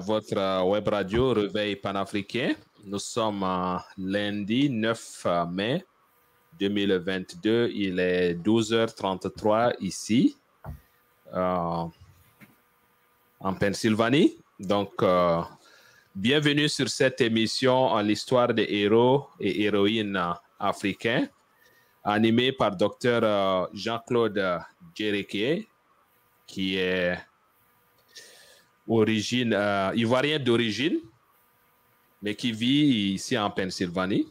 votre euh, web radio Réveil panafricain. Nous sommes lundi 9 mai 2022. Il est 12h33 ici, euh, en Pennsylvanie. Donc, euh, bienvenue sur cette émission en l'histoire des héros et héroïnes africains, animée par Dr. Jean-Claude Djereke, qui est origine, euh, ivoirien d'origine, mais qui vit ici en Pennsylvanie.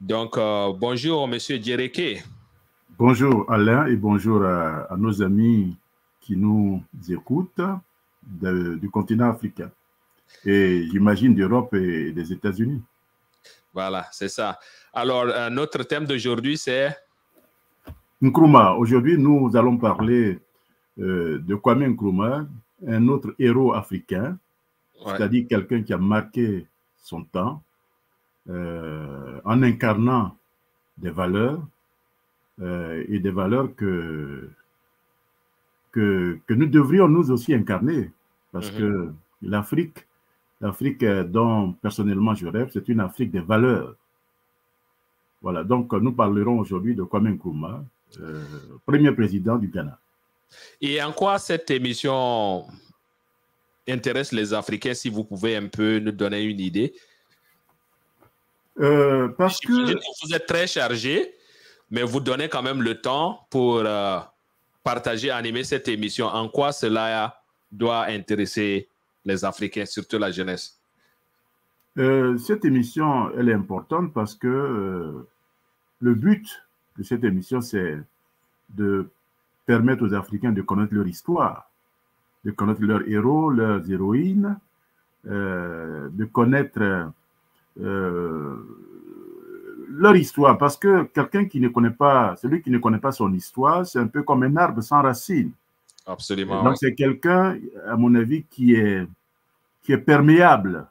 Donc, euh, bonjour, Monsieur Djereke. Bonjour Alain et bonjour à, nos amis qui nous écoutent du continent africain et j'imagine d'Europe et des États-Unis. Voilà, c'est ça. Alors, euh, notre thème d'aujourd'hui, c'est Nkrumah. Aujourd'hui, nous allons parler de Kwame Nkrumah, un autre héros africain, c'est-à-dire quelqu'un qui a marqué son temps euh, en incarnant des valeurs euh, et des valeurs que, que, que, nous devrions nous aussi incarner. Parce mhm. que l'Afrique, l'Afrique dont personnellement je rêve, c'est une Afrique des valeurs. Voilà, donc nous parlerons aujourd'hui de Kwame Nkrumah, euh, premier président du Ghana. Et en quoi cette émission intéresse les Africains, si vous pouvez un peu nous donner une idée? Euh, Parce que... Vous êtes très chargé, mais vous donnez quand même le temps pour euh, partager, animer cette émission. En quoi cela doit intéresser les Africains, surtout la jeunesse? Euh, Cette émission, elle est importante parce que le but de cette émission, c'est de permettre aux Africains de connaître leur histoire, de connaître leurs héros, leurs héroïnes, euh, de connaître euh, leur histoire. Parce que quelqu'un qui ne connaît pas, celui qui ne connaît pas son histoire, c'est un peu comme un arbre sans racines. Absolument. Donc c'est quelqu'un, à mon avis, qui est, qui est perméable,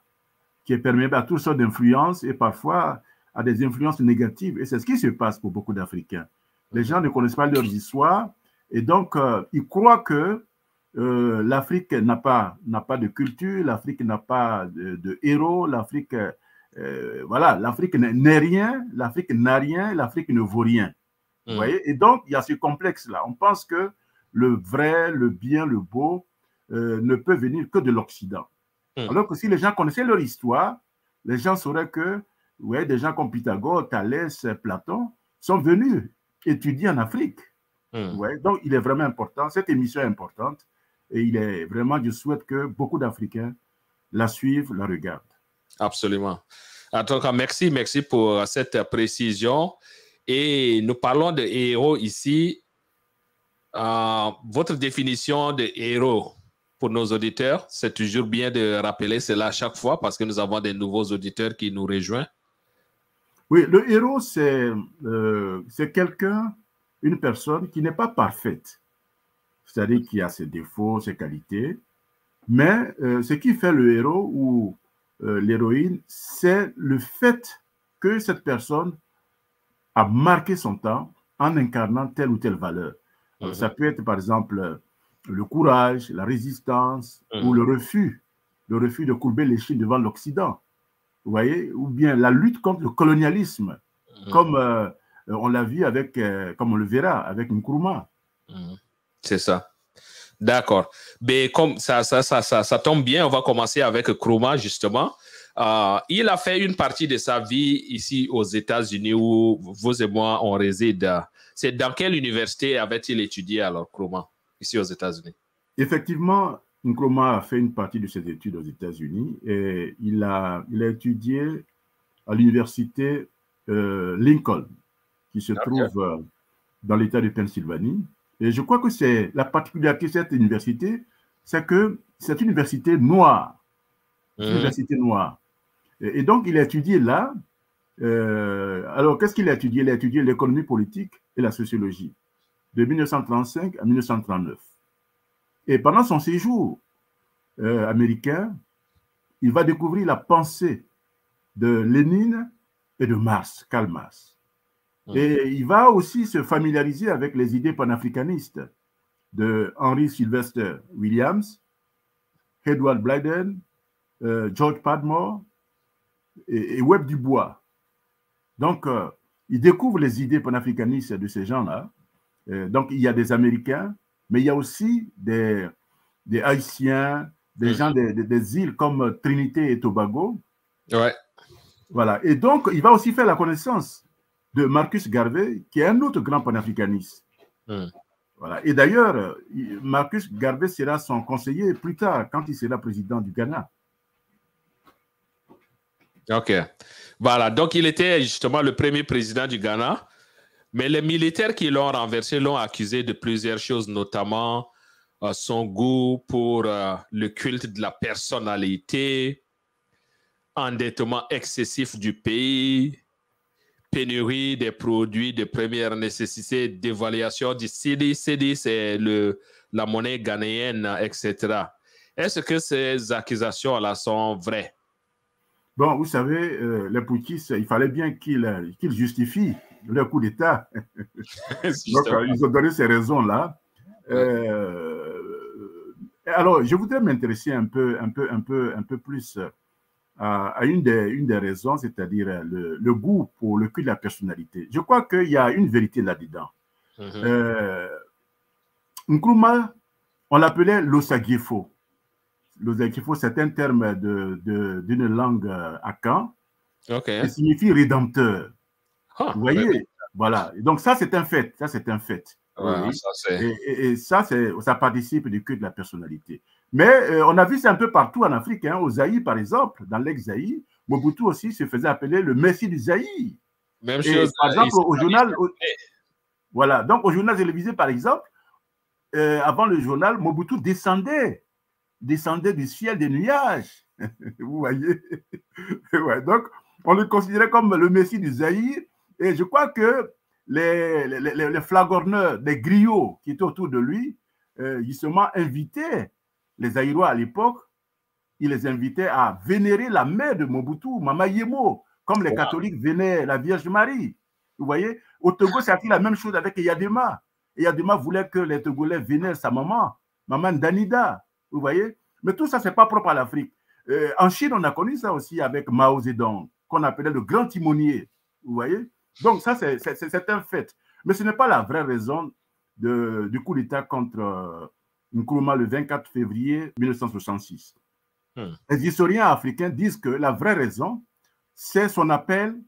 qui est perméable à toutes sortes d'influences et parfois à des influences négatives. Et c'est ce qui se passe pour beaucoup d'Africains. Les gens ne connaissent pas leur histoire et donc, euh, il croit que euh, l'Afrique n'a pas, pas de culture, l'Afrique n'a pas de, héros, l'Afrique, euh, voilà, l'Afrique n'est rien, l'Afrique n'a rien, l'Afrique ne vaut rien. Vous mm. voyez? Et donc, il y a ce complexe-là. On pense que le vrai, le bien, le beau ne peut venir que de l'Occident. Mm. Alors que si les gens connaissaient leur histoire, les gens sauraient que ouais, des gens comme Pythagore, Thalès, Platon sont venus étudier en Afrique. Hmm. Ouais, donc, il est vraiment important. Cette émission est importante. Et il est vraiment, je souhaite que beaucoup d'Africains la suivent, la regardent. Absolument. En tout cas, merci, merci pour cette précision. Et nous parlons de héros ici. Euh, votre définition de héros pour nos auditeurs, c'est toujours bien de rappeler cela à chaque fois parce que nous avons des nouveaux auditeurs qui nous rejoignent. Oui, le héros, c'est euh, quelqu'un une personne qui n'est pas parfaite, c'est-à-dire qui a ses défauts, ses qualités, mais euh, ce qui fait le héros ou euh, l'héroïne, c'est le fait que cette personne a marqué son temps en incarnant telle ou telle valeur. Mhm. Ça peut être par exemple le courage, la résistance ou mhm. le refus, le refus de courber les chines devant l'Occident. Vous voyez? Ou bien la lutte contre le colonialisme, mhm. comme euh, on l'a vu avec, euh, comme on le verra, avec Nkrumah. Mhm. C'est ça. D'accord. Mais comme ça ça, ça, ça, tombe bien, on va commencer avec Nkrumah, justement. Euh, il a fait une partie de sa vie ici aux États-Unis où vous et moi, on réside. C'est dans quelle université avait-il étudié alors, Nkrumah, ici aux États-Unis? Effectivement, Nkrumah a fait une partie de ses études aux États-Unis et il a, il a étudié à l'université Lincoln qui se trouve euh, dans l'État de Pennsylvanie. Et je crois que c'est la particularité de cette université, c'est que c'est une université noire. Une mhm. université noire. Et, donc, il a étudié là. Euh, alors, qu'est-ce qu'il a étudié? Il a étudié l'économie politique et la sociologie de 1935 à 1939. Et pendant son séjour euh, américain, il va découvrir la pensée de Lénine et de Marx, Karl Marx. Mm. Et il va aussi se familiariser avec les idées panafricanistes de Henry Sylvester Williams Edward Blyden, George Padmore et, Webb Dubois. Donc, ils découvrent les idées panafricanistes de ces gens-là. donc, il y a des Américains, mais il y a aussi des, des Haïtiens, des mm. gens des, îles comme Trinité et Tobago. Ouais. Voilà. Et donc, il va aussi faire la connaissance de Marcus Garvey, qui est un autre grand panafricaniste. Mm. Voilà. Et d'ailleurs, Marcus Garvey sera son conseiller plus tard, quand il sera président du Ghana. OK. Voilà. Donc, il était justement le premier président du Ghana. Mais les militaires qui l'ont renversé l'ont accusé de plusieurs choses, notamment euh, son goût pour euh, le culte de la personnalité, endettement excessif du pays, pénurie des produits de première nécessité, dévaluation du CDI. CDI, c'est la monnaie ghanéenne, etc. Est-ce que ces accusations-là sont vraies? Bon, vous savez, euh, les poutistes, il fallait bien qu'ils justifient leur coup d'État. Donc, ils ont donné ces raisons-là. Euh, alors, je voudrais m'intéresser un peu, un peu, un peu, un peu plus à, une, des, une des raisons, c'est-à-dire le, goût pour le culte de la personnalité. Je crois qu'il y a une vérité là-dedans. Mm euh, Nkrumah, on l'appelait l'Osagiefo. L'Osagiefo, c'est un terme d'une de, langue euh, akan okay. qui signifie rédempteur. Ah, Vous voyez? Voilà. Donc, ça, c'est un fait. Ça, c'est un fait et, ça, ça participe du culte de la personnalité. Mais euh, on a vu ça un peu partout en Afrique. Hein, au Zaïre, par exemple, dans l'ex-Zaïre, Mobutu aussi se faisait appeler le Messie du Zaïre. Même chose. Par exemple, au journal. voilà. Donc, au journal télévisé, par exemple, euh, avant le journal, Mobutu descendait. Descendait du ciel des nuages. Vous voyez? Donc, on le considérait comme le Messie du Zaïre. Et je crois que les, les, flagorneurs, les griots qui étaient autour de lui, euh, justement invitaient les Aïrois à l'époque, ils les invitaient à vénérer la mère de Mobutu, Mama Yemo, comme les catholiques vénèrent la Vierge Marie. Vous voyez, au Togo, c'est la même chose avec Yadema. Yadema voulait que les Togolais vénèrent sa maman, Maman Danida. Vous voyez Mais tout ça, ce n'est pas propre à l'Afrique. Euh, en Chine, on a connu ça aussi avec Mao Zedong, qu'on appelait le grand timonier. Vous voyez donc, ça, c'est un fait. Mais ce n'est pas la vraie raison de, du coup d'État contre euh, Nkrumah le 24 février 1966. Hmm. Les historiens africains disent que la vraie raison, c'est son appel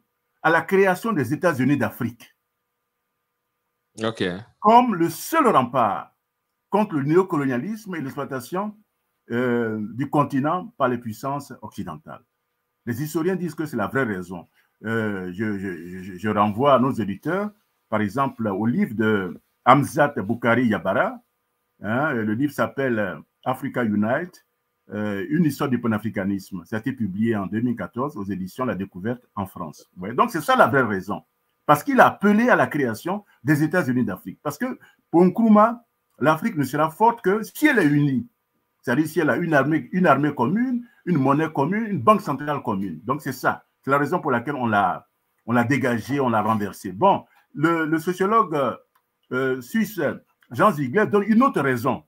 à la création des États-Unis d'Afrique. Comme le seul rempart contre le néocolonialisme et l'exploitation euh, du continent par les puissances occidentales. Les historiens disent que c'est la vraie raison. Euh, je, renvoie à nos éditeurs, par exemple, au livre de Hamzat Boukari Yabara. Hein, le livre s'appelle Africa Unite, euh, une histoire du panafricanisme. Ça a été publié en 2014 aux éditions La Découverte en France. donc, c'est ça la vraie raison. Parce qu'il a appelé à la création des États-Unis d'Afrique. Parce que pour Nkrumah, l'Afrique ne sera forte que si elle est unie. C'est-à-dire si elle a une armée, une armée commune, une monnaie commune, une banque centrale commune. Donc, c'est ça. C'est la raison pour laquelle on l'a, on l'a dégagé, on l'a renversé. Bon, le, sociologue euh, suisse Jean Ziegler donne une autre raison.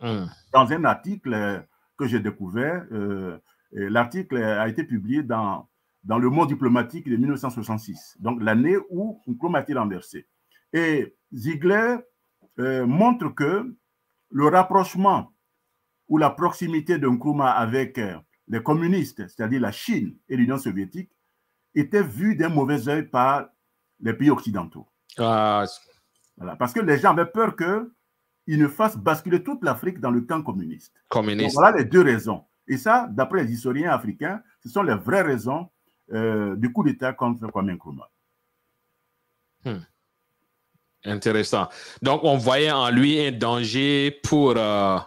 Hmm. Dans un article que j'ai découvert, euh, l'article a été publié dans, dans le monde diplomatique de 1966, donc l'année où Nkrumah a été renversé. Et Ziegler euh, montre que le rapprochement ou la proximité de Nkrumah avec les communistes, c'est-à-dire la Chine et l'Union soviétique, était vu d'un mauvais œil par les pays occidentaux. Ah, voilà, parce que les gens avaient peur qu'ils ne fassent basculer toute l'Afrique dans le camp communiste. communiste. voilà les deux raisons. Et ça, d'après les historiens africains, ce sont les vraies raisons euh, du coup d'État contre Kwame Nkrumah. Hmm. Intéressant. Donc, on voyait en lui un danger pour euh,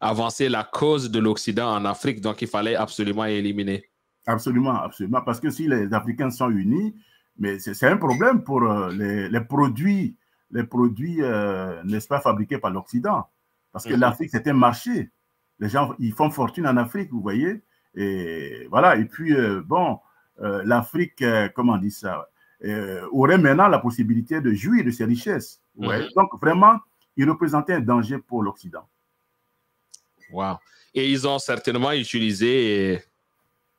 avancer la cause de l'Occident en Afrique, donc il fallait absolument éliminer. Absolument, absolument. Parce que si les Africains sont unis, mais c'est un problème pour euh, les, produits, les produits, euh, n'est-ce pas, fabriqués par l'Occident. Parce que mhm. l'Afrique, c'est un marché. Les gens, ils font fortune en Afrique, vous voyez. Et voilà. Et puis, euh, bon, l'Afrique, comment on dit ça, aurait maintenant la possibilité de jouir de ses richesses. Mhm. Donc, vraiment, il représentait un danger pour l'Occident. Wow. Et ils ont certainement utilisé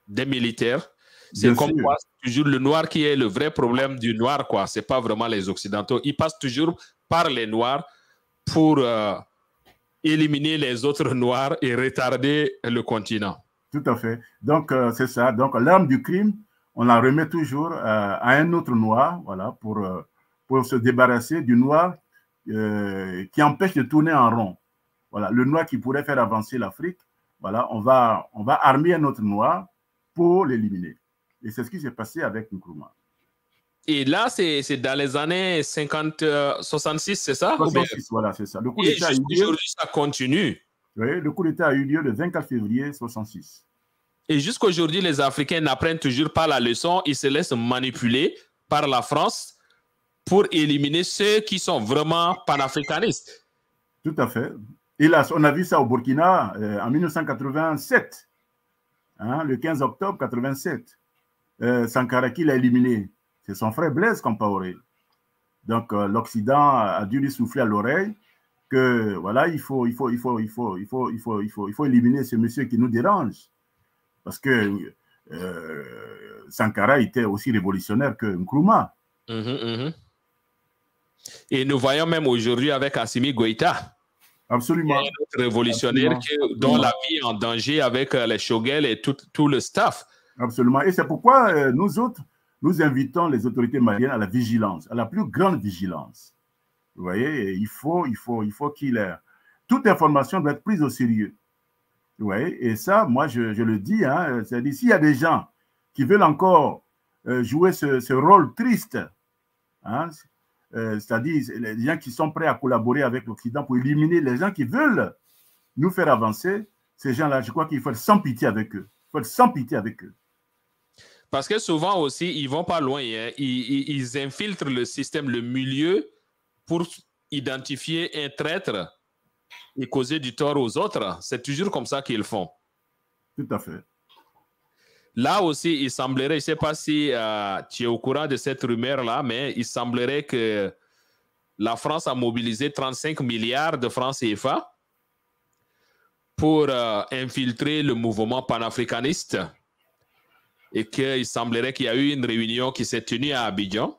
des militaires. C'est comme quoi, toujours le noir qui est le vrai problème du noir, quoi. C'est pas vraiment les Occidentaux. Ils passent toujours par les noirs pour euh, éliminer les autres noirs et retarder le continent. Tout à fait. Donc, euh, c'est ça. Donc, l'arme du crime, on la remet toujours euh, à un autre noir, voilà, pour, pour se débarrasser du noir qui empêche de tourner en rond. Voilà, le noir qui pourrait faire avancer l'Afrique, voilà, on va, on va armer un autre noir pour l'éliminer. Et c'est ce qui s'est passé avec Nkrumah. Et là, c'est dans les années 50, 66, c'est ça? 66, voilà, c'est ça. Le coup d'État a eu lieu. ça continue. Oui, le coup d'État a eu lieu le 24 février 66. Et jusqu'aujourd'hui, les Africains n'apprennent toujours pas la leçon. Ils se laissent manipuler par la France pour éliminer ceux qui sont vraiment panafricanistes. Tout à fait. Et là, on a vu ça au Burkina euh, en 1987, hein, le 15 octobre 87. Euh, Sankara qui l'a éliminé? C'est son frère Blaise Compaoré. Donc euh, l'Occident a dû lui souffler à l'oreille que voilà, il faut, il faut, il faut, il faut, il faut, il faut, il faut, il faut éliminer ce monsieur qui nous dérange. Parce que Sankara était aussi révolutionnaire que Nkrumah. Mhm, mhm. Et nous voyons même aujourd'hui avec Assimi Goïta. Absolument. Un autre révolutionnaire dont la vie est en danger avec euh, les Shogel et tout, tout, le staff. Absolument. Et c'est pourquoi euh, nous autres, nous invitons les autorités maliennes à la vigilance, à la plus grande vigilance. Vous voyez, il faut, il faut, il faut qu'il ait... Toute information doit être prise au sérieux. Vous voyez, et ça, moi, je, le dis, hein, c'est-à-dire, s'il y a des gens qui veulent encore euh, jouer ce, ce, rôle triste, hein, euh, c'est-à-dire les gens qui sont prêts à collaborer avec l'Occident pour éliminer les gens qui veulent nous faire avancer, ces gens-là, je crois qu'il faut être sans pitié avec eux. Il faut être sans pitié avec eux. Parce que souvent aussi, ils vont pas loin. Hein. Ils, ils, infiltrent le système, le milieu, pour identifier un traître et causer du tort aux autres. C'est toujours comme ça qu'ils font. Tout à fait. Là aussi, il semblerait, je ne sais pas si euh, tu es au courant de cette rumeur-là, mais il semblerait que la France a mobilisé 35 milliards de francs CFA pour euh, infiltrer le mouvement panafricaniste et qu'il semblerait qu'il y a eu une réunion qui s'est tenue à Abidjan.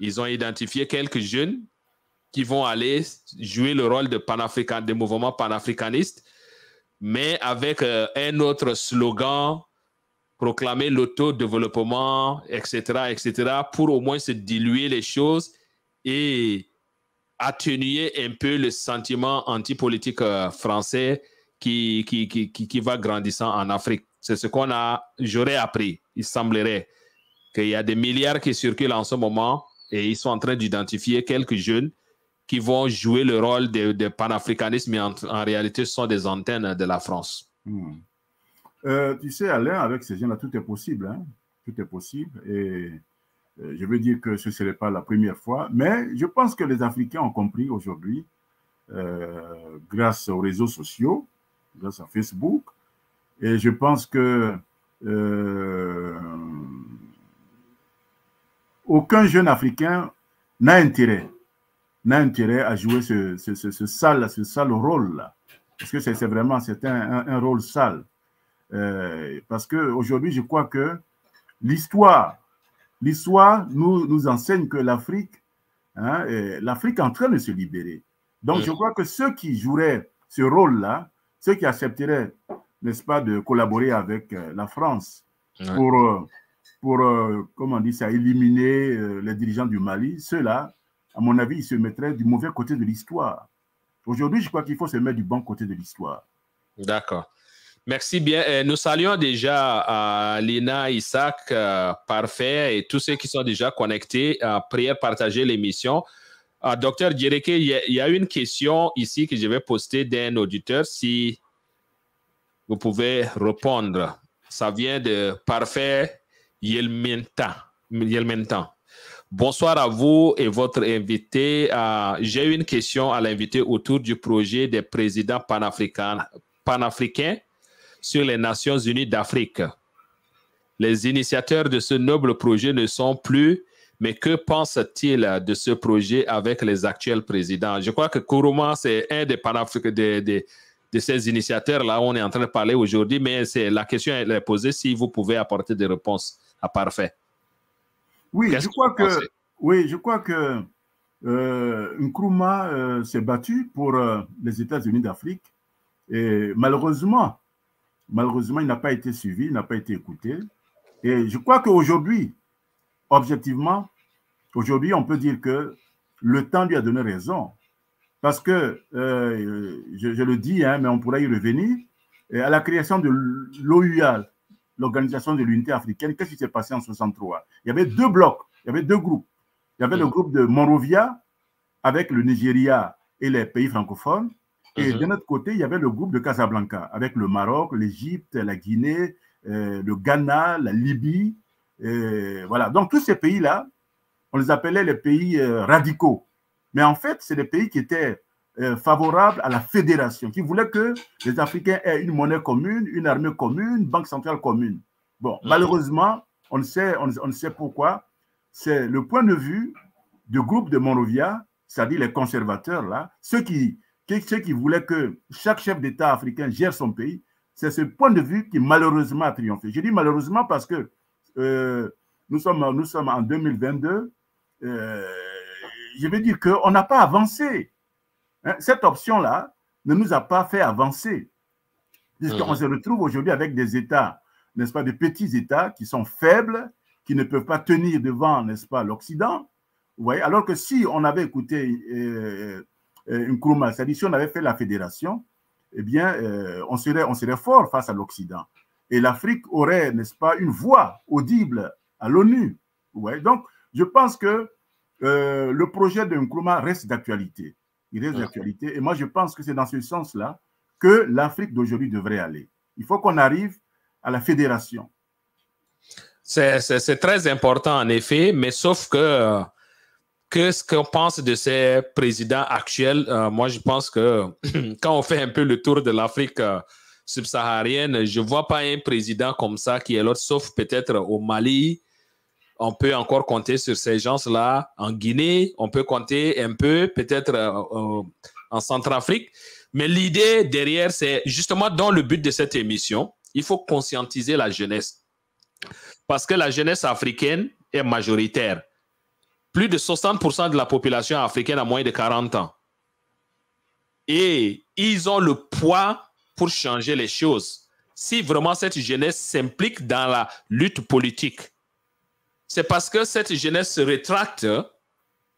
Ils ont identifié quelques jeunes qui vont aller jouer le rôle de, panafrican, de mouvement panafricaniste, mais avec euh, un autre slogan proclamer l'autodéveloppement, etc., etc., pour au moins se diluer les choses et atténuer un peu le sentiment antipolitique euh, français qui, qui, qui, qui, va grandissant en Afrique. C'est ce qu'on a, j'aurais appris. Il semblerait qu'il y a des milliards qui circulent en ce moment et ils sont en train d'identifier quelques jeunes qui vont jouer le rôle de, panafricanisme, mais en, réalité, ce sont des antennes de la France. Hmm. Euh, tu sais, Alain, avec ces gens-là, tout est possible. Hein. Tout est possible. Et euh, je veux dire que ce ne serait pas la première fois. Mais je pense que les Africains ont compris aujourd'hui, euh, grâce aux réseaux sociaux, grâce à Facebook. Et je pense que aucun jeune Africain n'a intérêt, n'a intérêt à jouer ce, ce, sale, ce sale rôle-là. Parce que c'est vraiment c'est un, un, rôle sale. Euh, parce qu'aujourd'hui, je crois que l'histoire, l'histoire nous, nous enseigne que l'Afrique, hein, l'Afrique est en train de se libérer. Donc, je crois que ceux qui joueraient ce rôle-là, ceux qui accepteraient, n'est-ce pas, de collaborer avec euh, la France pour, euh, pour comment on dit ça, éliminer les dirigeants du Mali, ceux-là, à mon avis, ils se mettraient du mauvais côté de l'histoire. Aujourd'hui, je crois qu'il faut se mettre du bon côté de l'histoire. D'accord. Merci bien. Euh, nous saluons déjà Lina, Isaac, euh, Parfait et tous ceux qui sont déjà connectés. à prière partager l'émission. docteur Djereke, il y, a une question ici que je vais poster d'un auditeur. Si vous pouvez répondre. Ça vient de Parfait Yelmentan. Bonsoir à vous et votre invité. Euh, j'ai une question à l'invité autour du projet des présidents panafricains, sur les Nations Unies d'Afrique. Les initiateurs de ce noble projet ne sont plus, mais que pense-t-il de ce projet avec les actuels présidents? Je crois que Kourouma, c'est un des, des, de ces initiateurs-là, on est en train de parler aujourd'hui, mais c'est la question est posée si vous pouvez apporter des réponses à parfait. Oui, je crois que, oui, je crois que euh, Nkrumah euh, s'est battu pour euh, les États-Unis d'Afrique et malheureusement, malheureusement, il n'a pas été suivi, il n'a pas été écouté. Et je crois qu'aujourd'hui, objectivement, aujourd'hui, on peut dire que le temps lui a donné raison. Parce que, je, le dis, hein, mais on pourrait y revenir, à la création de l'OUA, l'Organisation de l'Unité africaine, qu'est-ce qui s'est passé en 63 Il y avait deux blocs, il y avait deux groupes. Il y avait le mm. groupe de Monrovia avec le Nigeria et les pays francophones. Et mm-hmm. de notre côté, il y avait le groupe de Casablanca avec le Maroc, l'Égypte, la Guinée, euh, le Ghana, la Libye. voilà. Donc, tous ces pays-là, on les appelait les pays euh, radicaux. Mais en fait, c'est des pays qui étaient euh, favorables à la fédération, qui voulaient que les Africains aient une monnaie commune, une armée commune, une banque centrale commune. Bon, mm-hmm. malheureusement, on sait, on, on sait pourquoi c'est le point de vue du groupe de Monrovia, c'est-à-dire les conservateurs, là, ceux qui, ceux qui voulaient que chaque chef d'État africain gère son pays, c'est ce point de vue qui malheureusement a triomphé. Je dis malheureusement parce que euh, nous, sommes, nous sommes en 2022. Euh, je veux dire qu'on n'a pas avancé. Hein, cette option-là ne nous a pas fait avancer. Puisqu'on mmh. se retrouve aujourd'hui avec des États, n'est-ce pas, des petits États qui sont faibles, qui ne peuvent pas tenir devant, n'est-ce pas, l'Occident. Vous voyez, alors que si on avait écouté euh, euh une Nkrumah, c'est-à-dire si on avait fait la fédération, eh bien, euh, on, serait, on serait fort face à l'Occident. Et l'Afrique aurait, n'est-ce pas, une voix audible à l'ONU. Ouais. Donc, je pense que euh, le projet de Nkrumah reste d'actualité. Il reste d'actualité. Et moi, je pense que c'est dans ce sens-là que l'Afrique d'aujourd'hui devrait aller. Il faut qu'on arrive à la fédération. C'est très important en effet, mais sauf que, que ce qu'on pense de ces présidents actuels, euh, moi je pense que quand on fait un peu le tour de l'Afrique euh, subsaharienne, je ne vois pas un président comme ça qui est l'autre, sauf peut-être au Mali. On peut encore compter sur ces gens-là. En Guinée, on peut compter un peu, peut-être euh, en Centrafrique. Mais l'idée derrière, c'est justement dans le but de cette émission, il faut conscientiser la jeunesse parce que la jeunesse africaine est majoritaire. Plus de 60% de la population africaine a moins de 40 ans. Et ils ont le poids pour changer les choses. Si vraiment cette jeunesse s'implique dans la lutte politique, c'est parce que cette jeunesse se rétracte,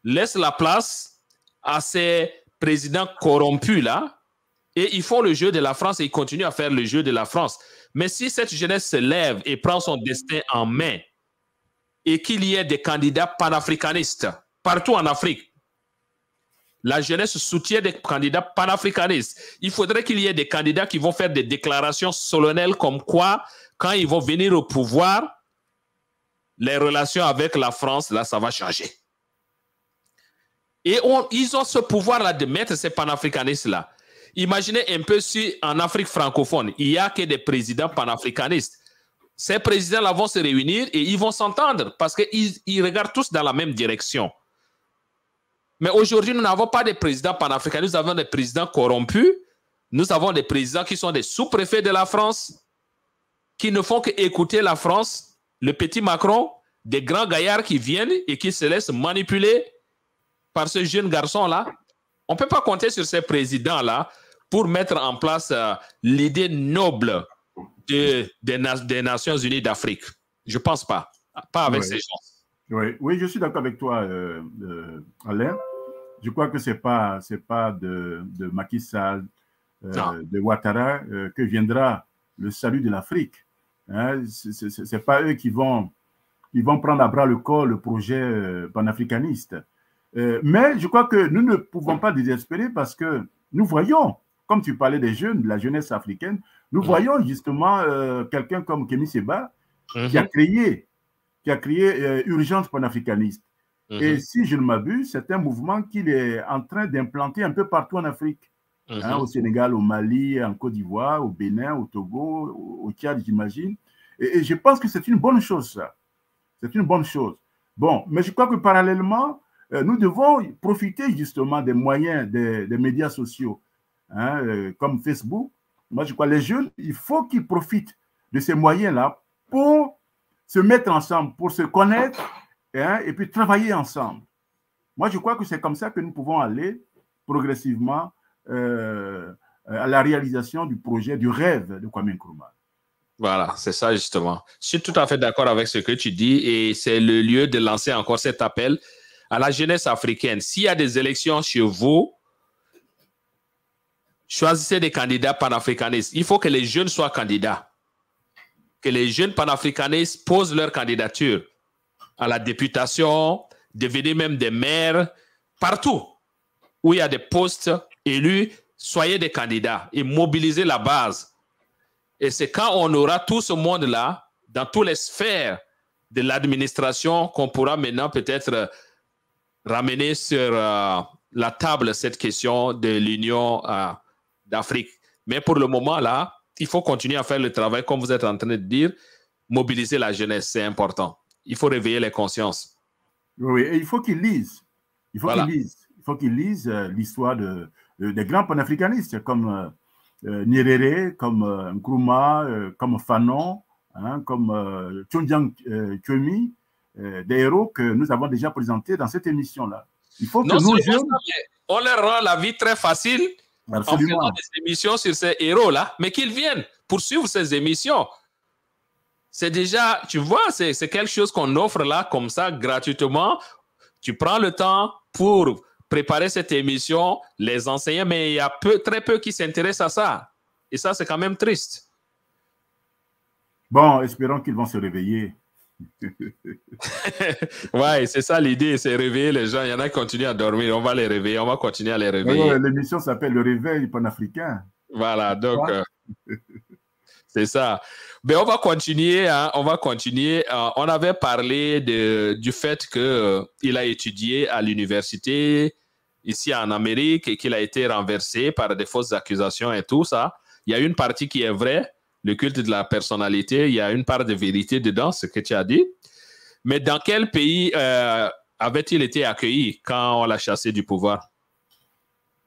laisse la place à ces présidents corrompus là, et ils font le jeu de la France et ils continuent à faire le jeu de la France. Mais si cette jeunesse se lève et prend son destin en main, et qu'il y ait des candidats panafricanistes partout en Afrique, la jeunesse soutient des candidats panafricanistes. Il faudrait qu'il y ait des candidats qui vont faire des déclarations solennelles comme quoi, quand ils vont venir au pouvoir, les relations avec la France, là, ça va changer. Et ils ont ce pouvoir-là de mettre ces panafricanistes-là. Imaginez un peu si en Afrique francophone, il n'y a que des présidents panafricanistes. Ces présidents-là vont se réunir et ils vont s'entendre parce qu'ils ils regardent tous dans la même direction. Mais aujourd'hui, nous n'avons pas de présidents panafricanistes, nous avons des présidents corrompus. Nous avons des présidents qui sont des sous-préfets de la France, qui ne font qu'écouter la France, le petit Macron, des grands gaillards qui viennent et qui se laissent manipuler par ce jeune garçon-là. On ne peut pas compter sur ces présidents-là pour mettre en place euh, l'idée noble de, des Nations Unies d'Afrique. Je ne pense pas. Pas avec ces gens. Oui, oui, je suis d'accord avec toi, euh, euh, Alain. Je crois que ce n'est pas, pas de, de Macky Sall, de Ouattara que viendra le salut de l'Afrique. Hein, ce n'est pas eux qui vont, qui vont prendre à bras le corps le projet panafricaniste. mais je crois que nous ne pouvons pas désespérer parce que nous voyons comme tu parlais des jeunes, de la jeunesse africaine, nous voyons justement euh, quelqu'un comme Kémy Seba qui a mhm. créé, qui a créé euh, Urgence panafricaniste. Et si je ne m'abuse, c'est un mouvement qu'il est en train d'implanter un peu partout en Afrique. Hein, mhm. au Sénégal, au Mali, en Côte d'Ivoire, au Bénin, au Togo, au, Tchad, j'imagine. Et, je pense que c'est une bonne chose, ça. C'est une bonne chose. Bon, mais je crois que parallèlement, euh, nous devons profiter justement des moyens des médias sociaux hein, euh, comme Facebook. Moi, je crois les jeunes, il faut qu'ils profitent de ces moyens-là pour se mettre ensemble, pour se connaître hein, et puis travailler ensemble. Moi, je crois que c'est comme ça que nous pouvons aller progressivement euh, à la réalisation du projet, du rêve de Kwame Nkrumah. Voilà, c'est ça justement. Je suis tout à fait d'accord avec ce que tu dis et c'est le lieu de lancer encore cet appel à la jeunesse africaine. S'il y a des élections chez vous, choisissez des candidats panafricanistes. Il faut que les jeunes soient candidats. Que les jeunes panafricanistes posent leur candidature à la députation, devenez même des maires, partout où il y a des postes élus, soyez des candidats et mobilisez la base. Et c'est quand on aura tout ce monde-là, dans toutes les sphères de l'administration, qu'on pourra maintenant peut-être ramener sur euh, la table cette question de l'Union euh, d'Afrique. Mais pour le moment, là, il faut continuer à faire le travail, comme vous êtes en train de dire, mobiliser la jeunesse, c'est important. Il faut réveiller les consciences. Oui, et il faut qu'ils lisent. Il faut qu'ils lisent. Il faut qu'ils lisent euh, l'histoire de, des grands panafricanistes comme euh, Nyerere, comme Nkrumah, comme Fanon, hein, comme euh, Chunjiang Chumi, des héros que nous avons déjà présentés dans cette émission-là. Il faut que nous... on leur rend la vie très facile Absolument. en faisant des émissions sur ces héros-là, mais qu'ils viennent poursuivre ces émissions. C'est déjà, tu vois, c'est quelque chose qu'on offre là comme ça gratuitement. Tu prends le temps pour préparer cette émission, les enseigner, mais il y a peu, très peu qui s'intéressent à ça. Et ça, c'est quand même triste. Bon, espérons qu'ils vont se réveiller. ouais, c'est ça l'idée, c'est réveiller les gens. Il y en a qui continuent à dormir, on va les réveiller, on va continuer à les réveiller. L'émission s'appelle Le réveil panafricain. Voilà, donc euh, c'est ça. Mais on va continuer, hein, on va continuer. Euh, on avait parlé du fait qu'il euh, a étudié à l'université ici en Amérique et qu'il a été renversé par des fausses accusations et tout ça. Il y a une partie qui est vraie, le culte de la personnalité, il y a une part de vérité dedans, ce que tu as dit. Mais dans quel pays euh, avait-il été accueilli quand on l'a chassé du pouvoir?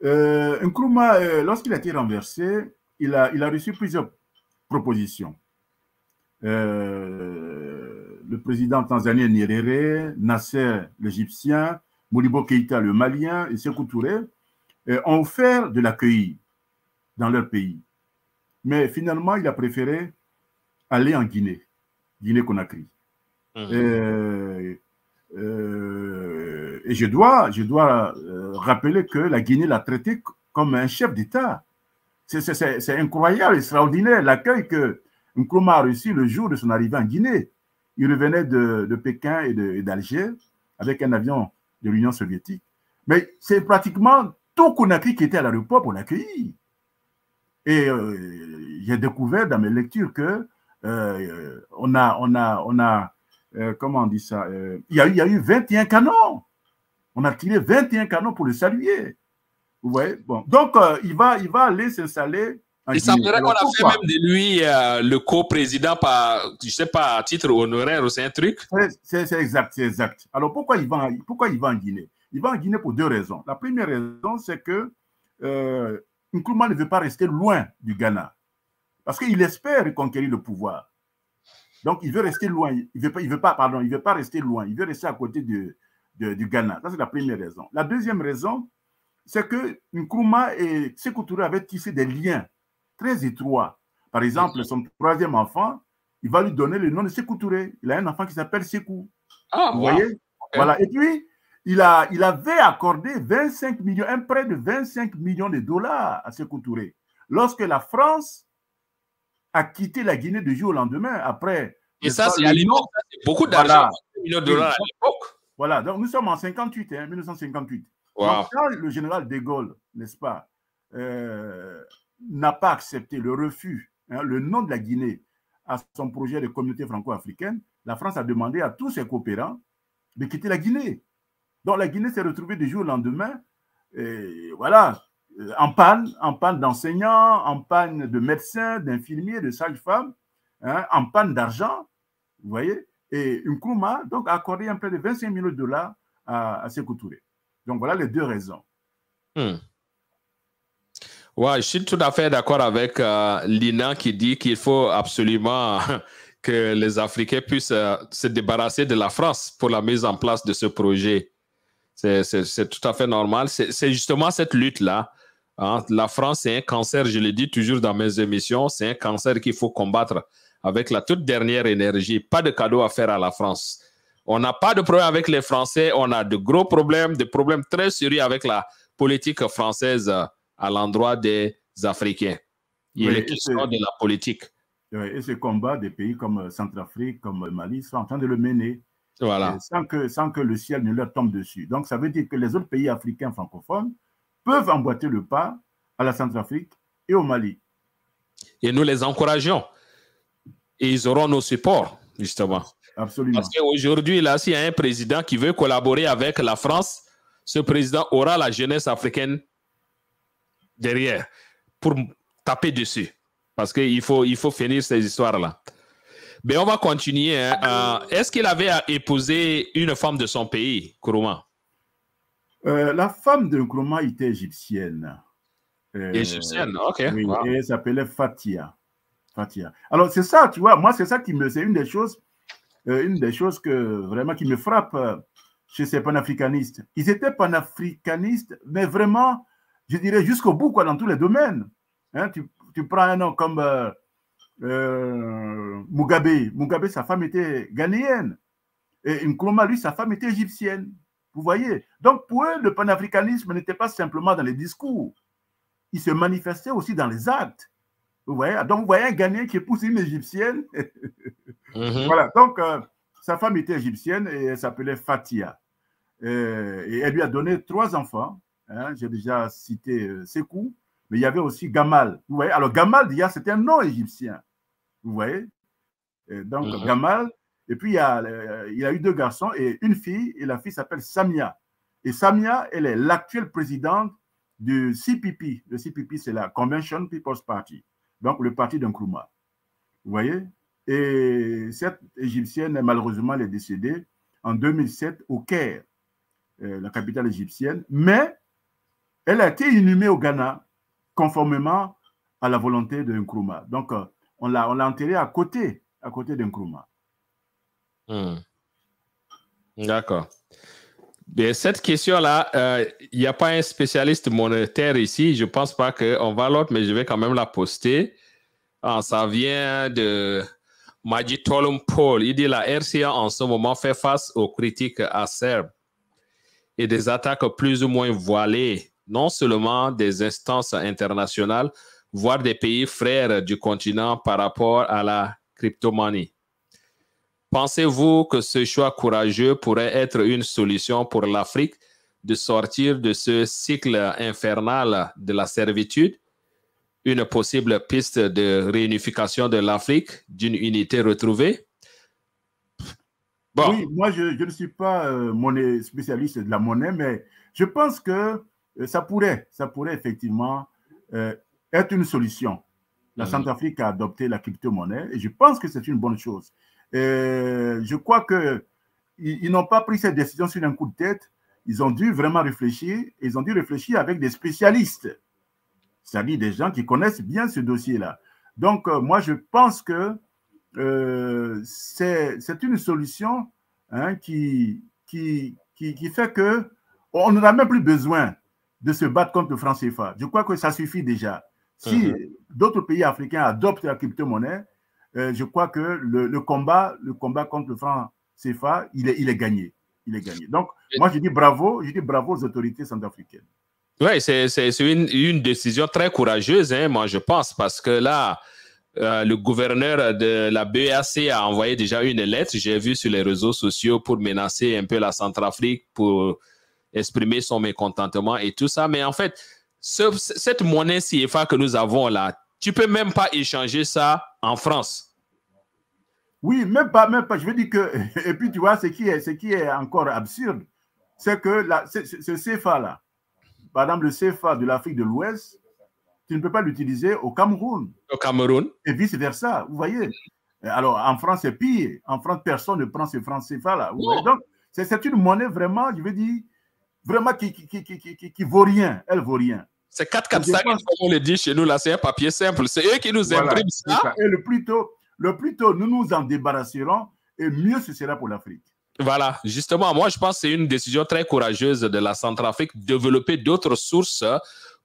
Euh, Nkrumah, lorsqu'il a été renversé, il a, il a reçu plusieurs propositions. Euh, le président tanzanien Nyerere, Nasser l'Égyptien, Modibo Keïta le Malien et Sékou Touré ont offert de l'accueil dans leur pays. Mais finalement, il a préféré aller en Guinée, Guinée-Conakry. Mmh. Euh, euh, et je dois, je dois euh, rappeler que la Guinée l'a traité comme un chef d'État. C'est incroyable, extraordinaire l'accueil que Nkrumah a reçu le jour de son arrivée en Guinée. Il revenait de, Pékin et d'Alger avec un avion de l'Union soviétique. Mais c'est pratiquement tout Conakry qui était à l'aéroport pour l'accueillir. Et euh, j'ai découvert dans mes lectures que euh, on a, on a, on a euh, comment on dit ça il, y il y a eu 21 canons. On a tiré 21 canons pour le saluer. Vous voyez bon. Donc, il, va, il va aller s'installer il semblerait qu'on a fait même de lui le co-président par, je sais pas, à titre honoraire ou c'est un truc? C'est exact, c'est exact. Alors pourquoi il, va, pourquoi il va en Guinée? Il va en Guinée pour deux raisons. La première raison, c'est que Nkrumah ne veut pas rester loin du Ghana parce qu'il espère conquérir le pouvoir. Donc, il veut rester loin. Il veut pas, il veut pas, pardon, il veut pas rester loin. Il veut rester à côté du Ghana. Ça, c'est la première raison. La deuxième raison, c'est que Nkrumah et Sékou Touré avaient tissé des liens très étroits. Par exemple, son troisième enfant, il va lui donner le nom de Sékou Touré. Il a un enfant qui s'appelle Sékou. Ah, Vous voyez? Voilà. Et puis, il, a, il avait accordé 25 millions, un prêt de 25 millions de dollars à Sékou Touré. Lorsque la France a quitté la Guinée du jour au lendemain, après. Et ça, c'est à l'époque, beaucoup d'argent, millions de dollars à l'époque. Voilà, donc nous sommes en 58, hein, 1958. Quand le général de Gaulle, n'est-ce pas, euh, n'a pas accepté le refus, hein, le nom de la Guinée à son projet de communauté franco-africaine, la France a demandé à tous ses coopérants de quitter la Guinée. Donc la Guinée s'est retrouvée du jour au lendemain, et voilà, euh, en panne, en panne d'enseignants, en panne de médecins, d'infirmiers, de sages-femmes, hein, en panne d'argent, vous voyez. Et Nkrumah donc, a accordé un prêt de 25 millions de dollars à, à Sekou Touré. Donc voilà les deux raisons. Hmm. Ouais, je suis tout à fait d'accord avec euh, Lina qui dit qu'il faut absolument que les Africains puissent euh, se débarrasser de la France pour la mise en place de ce projet. C'est tout à fait normal. C'est justement cette lutte-là. Hein. La France, c'est un cancer, je le dis toujours dans mes émissions, c'est un cancer qu'il faut combattre avec la toute dernière énergie. Pas de cadeau à faire à la France. On n'a pas de problème avec les Français, on a de gros problèmes, des problèmes très sérieux avec la politique française euh, à l'endroit des Africains. Il est question de la politique. Et ce combat des pays comme euh, Centrafrique, comme Mali sont en train de le mener. Voilà. Sans que, sans que le ciel ne leur tombe dessus. Donc, ça veut dire que les autres pays africains francophones peuvent emboîter le pas à la Centrafrique et au Mali. Et nous les encourageons. Et ils auront nos supports, justement. Absolument. Parce qu'aujourd'hui, là, s'il y a un président qui veut collaborer avec la France, ce président aura la jeunesse africaine derrière pour taper dessus. Parce qu'il faut, il faut finir ces histoires-là. Mais on va continuer. Hein. Euh, est-ce qu'il avait épousé une femme de son pays, Kourouma? Euh, La femme de Nkrumah était égyptienne. Euh, égyptienne, ok. Oui, et elle s'appelait Fatia. Fatia. Alors, c'est ça, tu vois, moi, c'est ça qui me. C'est une des choses, une des choses que vraiment qui me frappe chez ces panafricanistes. Ils étaient panafricanistes, mais vraiment, je dirais, jusqu'au bout, quoi, dans tous les domaines. Hein, tu, tu, prends un nom comme euh, Mugabe. Mugabe, sa femme était ghanéenne. Et Nkrumah, lui, sa femme était égyptienne. Vous voyez? Donc, pour eux, le panafricanisme n'était pas simplement dans les discours. Il se manifestait aussi dans les actes. Vous voyez Donc, vous voyez un Ghanéen qui épouse une égyptienne. Mhm. Voilà. Donc, euh, sa femme était égyptienne et elle s'appelait Fatia. Euh, et elle lui a donné trois enfants. Hein. J'ai déjà cité Sekou, mais il y avait aussi Gamal. Vous voyez Alors, Gamal, c'était un nom égyptien. Vous voyez Donc, mhm. Gamal, et puis il y, a, il a eu deux garçons et une fille, et la fille s'appelle Samia. Et Samia, elle est l'actuelle présidente du CPP. Le CPP, c'est la Convention People's Party, donc le parti d'Nkrumah. Vous voyez? Et cette Égyptienne, malheureusement, elle est décédée en 2007 au Caire, euh, la capitale égyptienne, mais elle a été inhumée au Ghana conformément à la volonté de Nkrumah. Donc, euh, on l'a enterré à côté, à côté d'un hmm. D'accord. Cette question-là, il euh, n'y a pas un spécialiste monétaire ici. Je ne pense pas qu'on va l'autre, mais je vais quand même la poster. Ah, ça vient de Majid Paul. Il dit la RCA en ce moment fait face aux critiques acerbes et des attaques plus ou moins voilées, non seulement des instances internationales, voire des pays frères du continent par rapport à la crypto-monnaie. Pensez-vous que ce choix courageux pourrait être une solution pour l'Afrique de sortir de ce cycle infernal de la servitude, une possible piste de réunification de l'Afrique, d'une unité retrouvée? Oui, moi je, ne suis pas euh, spécialiste de la monnaie, mais je pense que euh, ça pourrait, ça pourrait effectivement euh, être une solution. La mhm. Centrafrique a adopté la crypto-monnaie et je pense que c'est une bonne chose. Je crois qu'ils ils, n'ont pas pris cette décision sur un coup de tête. Ils ont dû vraiment réfléchir. Ils ont dû réfléchir avec des spécialistes, c'est-à-dire des gens qui connaissent bien ce dossier-là. Donc, euh, moi, je pense que euh, c'est une solution hein, qui, qui, qui, qui, fait que on même plus besoin de se battre contre le franc CFA. Je crois que ça suffit déjà. Si mhm. d'autres pays africains adoptent la crypto-monnaie, euh, je crois que le, combat, le combat contre le franc CFA, il est, il est gagné. Il est gagné. Donc, moi, je dis bravo, je dis bravo aux autorités centrafricaines. Oui, c'est une, une, décision très courageuse, hein, moi, je pense, parce que là, euh, le gouverneur de la BAC a envoyé déjà une lettre, j'ai vu sur les réseaux sociaux, pour menacer un peu la Centrafrique, pour exprimer son mécontentement et tout ça. Mais en fait, cette monnaie CFA que nous avons là, tu peux même pas échanger ça en France. Oui, même pas, même pas. Je veux dire que, et puis tu vois, ce qui est, ce qui est encore absurde, c'est que la, ce, CFA-là, par exemple le CFA de l'Afrique de l'Ouest, tu ne peux pas l'utiliser au Cameroun. Au Cameroun. Et vice-versa, vous voyez. Alors, en France, c'est pire. En France, personne ne prend ce franc CFA-là. Donc, c'est une monnaie vraiment, je veux dire, vraiment qui, qui, qui, qui, vaut rien. Elle vaut rien. C'est 445, comme on le dit chez nous, là, c'est un papier simple. C'est eux qui nous impriment ça. Et le plus, tôt, le plus tôt nous nous en débarrasserons, et mieux ce sera pour l'Afrique. Voilà, justement, moi je pense que c'est une décision très courageuse de la Centrafrique, développer d'autres sources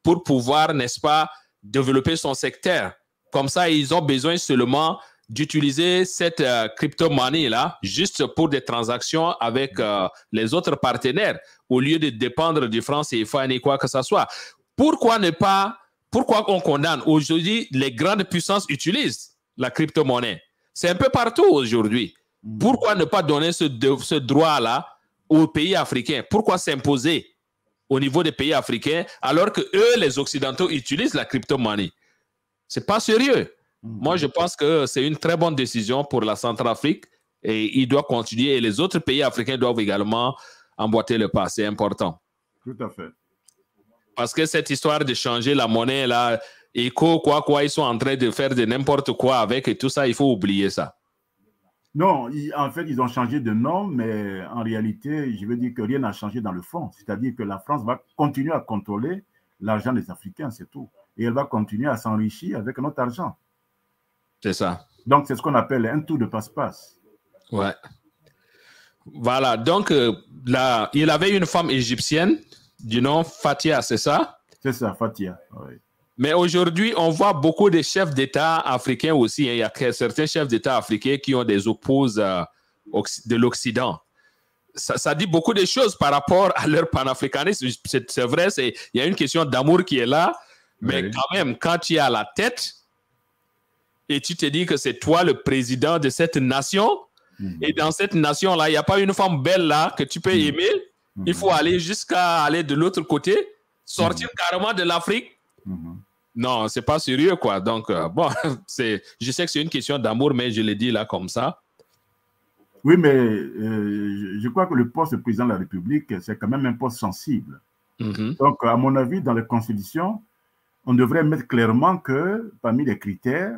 pour pouvoir, n'est-ce pas, développer son secteur. Comme ça, ils ont besoin seulement d'utiliser cette euh, crypto-monnaie là juste pour des transactions avec euh, les autres partenaires au lieu de dépendre du franc CFA ni quoi que ce soit. Pourquoi ne pas, pourquoi on condamne? Aujourd'hui les grandes puissances utilisent la crypto-monnaie C'est un peu partout aujourd'hui. Pourquoi ne pas donner ce, ce droit-là aux pays africains? Pourquoi s'imposer au niveau des pays africains alors que eux, les Occidentaux, utilisent la crypto-monnaie? C'est pas sérieux. Mm. Moi, je pense que c'est une très bonne décision pour la Centrafrique et il doit continuer. Et les autres pays africains doivent également emboîter le pas. C'est important. Tout à fait. Parce que cette histoire de changer la monnaie, là, éco, quoi, quoi, ils sont en train de faire de n'importe quoi avec et tout ça, il faut oublier ça. Non, en fait, ils ont changé de nom, mais en réalité, je veux dire que rien n'a changé dans le fond. C'est-à-dire que la France va continuer à contrôler l'argent des Africains, c'est tout. Et elle va continuer à s'enrichir avec notre argent. C'est ça. Donc, c'est ce qu'on appelle un tour de passe-passe. Ouais. Voilà. Donc, euh, là, il avait une femme égyptienne du nom Fatia, c'est ça? C'est ça, Fatia. Oui. Mais aujourd'hui, on voit beaucoup de chefs d'État africains aussi. Hein. Il y a certains chefs d'État africains qui ont des opposes euh, de l'Occident. Ça, dit beaucoup de choses par rapport à leur panafricanisme. C'est vrai, il y a une question d'amour qui est là, mais quand même, quand tu es à la tête et tu te dis que c'est toi le président de cette nation, mhm. et dans cette nation-là, il n'y a pas une femme belle là que tu peux mhm. aimer, il faut mhm. aller jusqu'à aller de l'autre côté, sortir carrément de l'Afrique non, Non, c'est pas sérieux, quoi. Donc, euh, bon, c'est, je sais que c'est une question d'amour, mais je l'ai dit là comme ça. Oui, mais euh, je crois que le poste de président de la République, c'est quand même un poste sensible. Donc, à mon avis, dans la Constitution, on devrait mettre clairement que parmi les critères,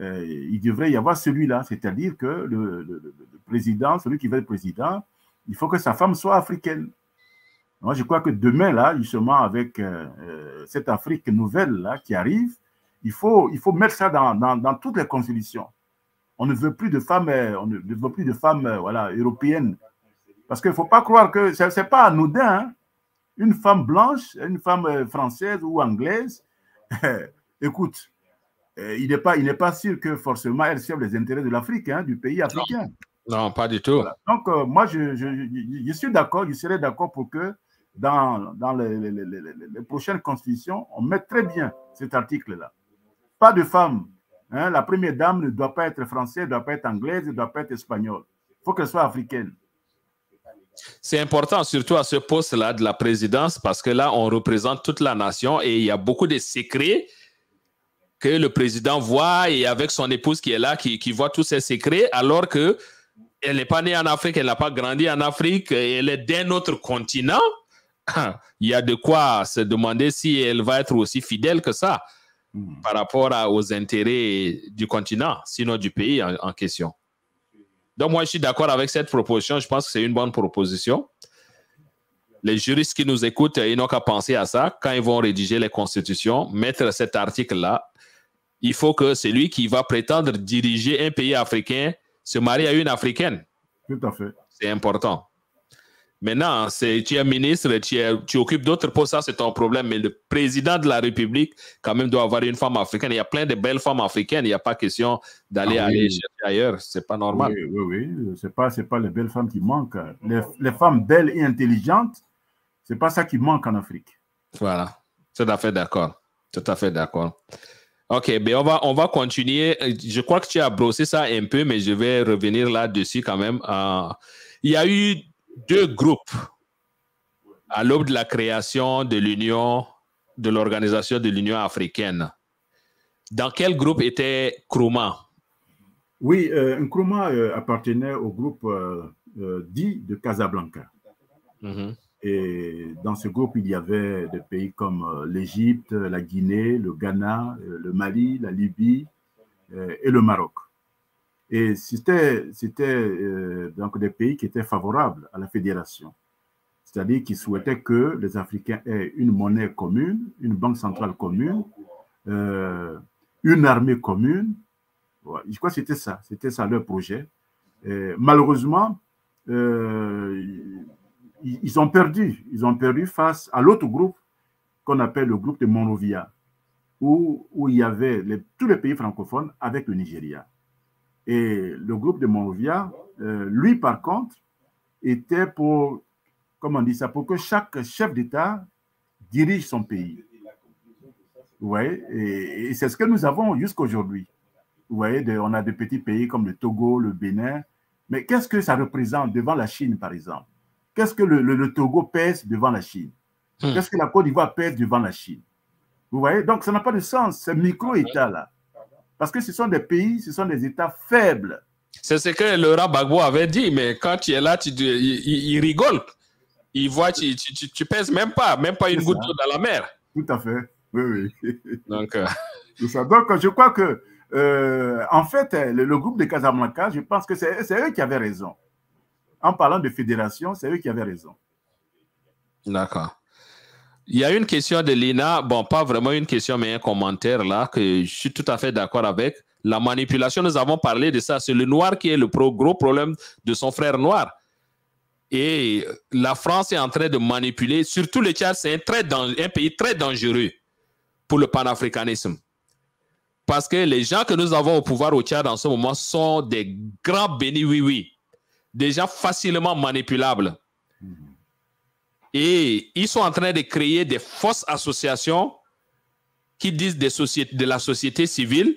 euh, il devrait y avoir celui-là, c'est-à-dire que le, président, celui qui veut être président, il faut que sa femme soit africaine. Moi, je crois que demain, là, justement, avec euh, euh, cette Afrique nouvelle là, qui arrive, il faut, il faut mettre ça dans, dans, toutes les constitutions. On ne veut plus de femmes, euh, on ne veut plus de femmes voilà, européennes. Parce qu'il ne faut pas croire que ce n'est pas anodin. Hein. Une femme blanche, une femme française ou anglaise, écoute, il n'est pas, pas sûr que forcément elle serve les intérêts de l'Afrique, hein, du pays africain. Non, pas du tout. Donc, moi, je, je, je suis d'accord, je serais d'accord pour que dans, dans les, prochaines constitutions, on met très bien cet article-là. Pas de femme. Hein, la première dame ne doit pas être française, ne doit pas être anglaise, ne doit pas être espagnole. Il faut qu'elle soit africaine. C'est important, surtout à ce poste-là de la présidence, parce que là, on représente toute la nation et il y a beaucoup de secrets que le président voit et avec son épouse qui est là, qui, qui voit tous ces secrets, alors que elle n'est pas née en Afrique, elle n'a pas grandi en Afrique, elle est d'un autre continent il y a de quoi se demander si elle va être aussi fidèle que ça hmm. par rapport aux intérêts du continent, sinon du pays en, question. Donc, moi, je suis d'accord avec cette proposition. Je pense que c'est une bonne proposition. Les juristes qui nous écoutent, ils n'ont qu'à penser à ça. Quand ils vont rédiger les constitutions, mettre cet article-là, il faut que celui qui va prétendre diriger un pays africain se marie à une africaine. Tout à fait. C'est important. Maintenant, tu es ministre, tu, tu occupes d'autres postes, ça c'est ton problème. Mais le président de la République, quand même, doit avoir une femme africaine. Il y a plein de belles femmes africaines. Il n'y a pas question d'aller ah aller chercher ailleurs. C'est pas normal. Oui, oui, oui. Ce n'est pas, pas les belles femmes qui manquent. Les, les femmes belles et intelligentes, ce n'est pas ça qui manque en Afrique. Voilà. Tout à fait d'accord. Tout à fait d'accord. OK, ben on va, on va continuer. Je crois que tu as brossé ça un peu, mais je vais revenir là-dessus quand même. Euh, il y a eu deux groupes à l'aube de la création de l'Union, de l'organisation de l'Union africaine. Dans quel groupe était Nkrumah Oui, euh, Nkrumah euh, appartenait au groupe euh, dit de Casablanca. Mhm. Et dans ce groupe, il y avait des pays comme l'Égypte, la Guinée, le Ghana, le Mali, la Libye et le Maroc. Et c'était euh, donc des pays qui étaient favorables à la fédération. c'est-à-dire qu'il souhaitait que les Africains aient une monnaie commune, une banque centrale commune, euh, une armée commune. je crois que c'était ça, c'était ça leur projet. malheureusement, euh, ils, ont perdu, ils ont perdu face à l'autre groupe qu'on appelle le groupe de Monrovia, où, où il y avait tous les pays francophones avec le Nigeria. Et le groupe de Monrovia, euh, lui par contre, était pour, comment on dit ça, pour que chaque chef d'État dirige son pays. Et, et c'est ce que nous avons jusqu'à aujourd'hui. Vous voyez, on a des petits pays comme le Togo, le Bénin, mais qu'est-ce que ça représente devant la Chine, par exemple? Qu'est-ce que le, Togo pèse devant la Chine? Hmm. Qu'est-ce que la Côte d'Ivoire pèse devant la Chine? Vous voyez? Donc, ça n'a pas de sens, ces micro-États-là. Parce que ce sont des pays, ce sont des États faibles. C'est ce que Laurent Gbagbo avait dit, mais quand tu es là, tu, il, rigole. Il voit, tu, tu, pèses même pas, même pas une goutte d'eau dans la mer. Tout à fait. Oui, oui. Donc, euh, Donc je crois que euh, en fait, le, groupe de Casablanca, je pense que c'est eux qui avaient raison. En parlant de fédération, c'est eux qui avaient raison. D'accord. Il y a une question de Lina, bon, pas vraiment une question, mais un commentaire là, que je suis tout à fait d'accord avec. La manipulation, nous avons parlé de ça. C'est le noir qui est le gros problème de son frère noir. Et la France est en train de manipuler, surtout le Tchad, c'est un, un pays très dangereux pour le panafricanisme. Parce que les gens que nous avons au pouvoir au Tchad en ce moment sont des grands bénis oui-oui, des gens facilement manipulables. Et ils sont en train de créer des fausses associations qui disent des sociétés, de la société civile.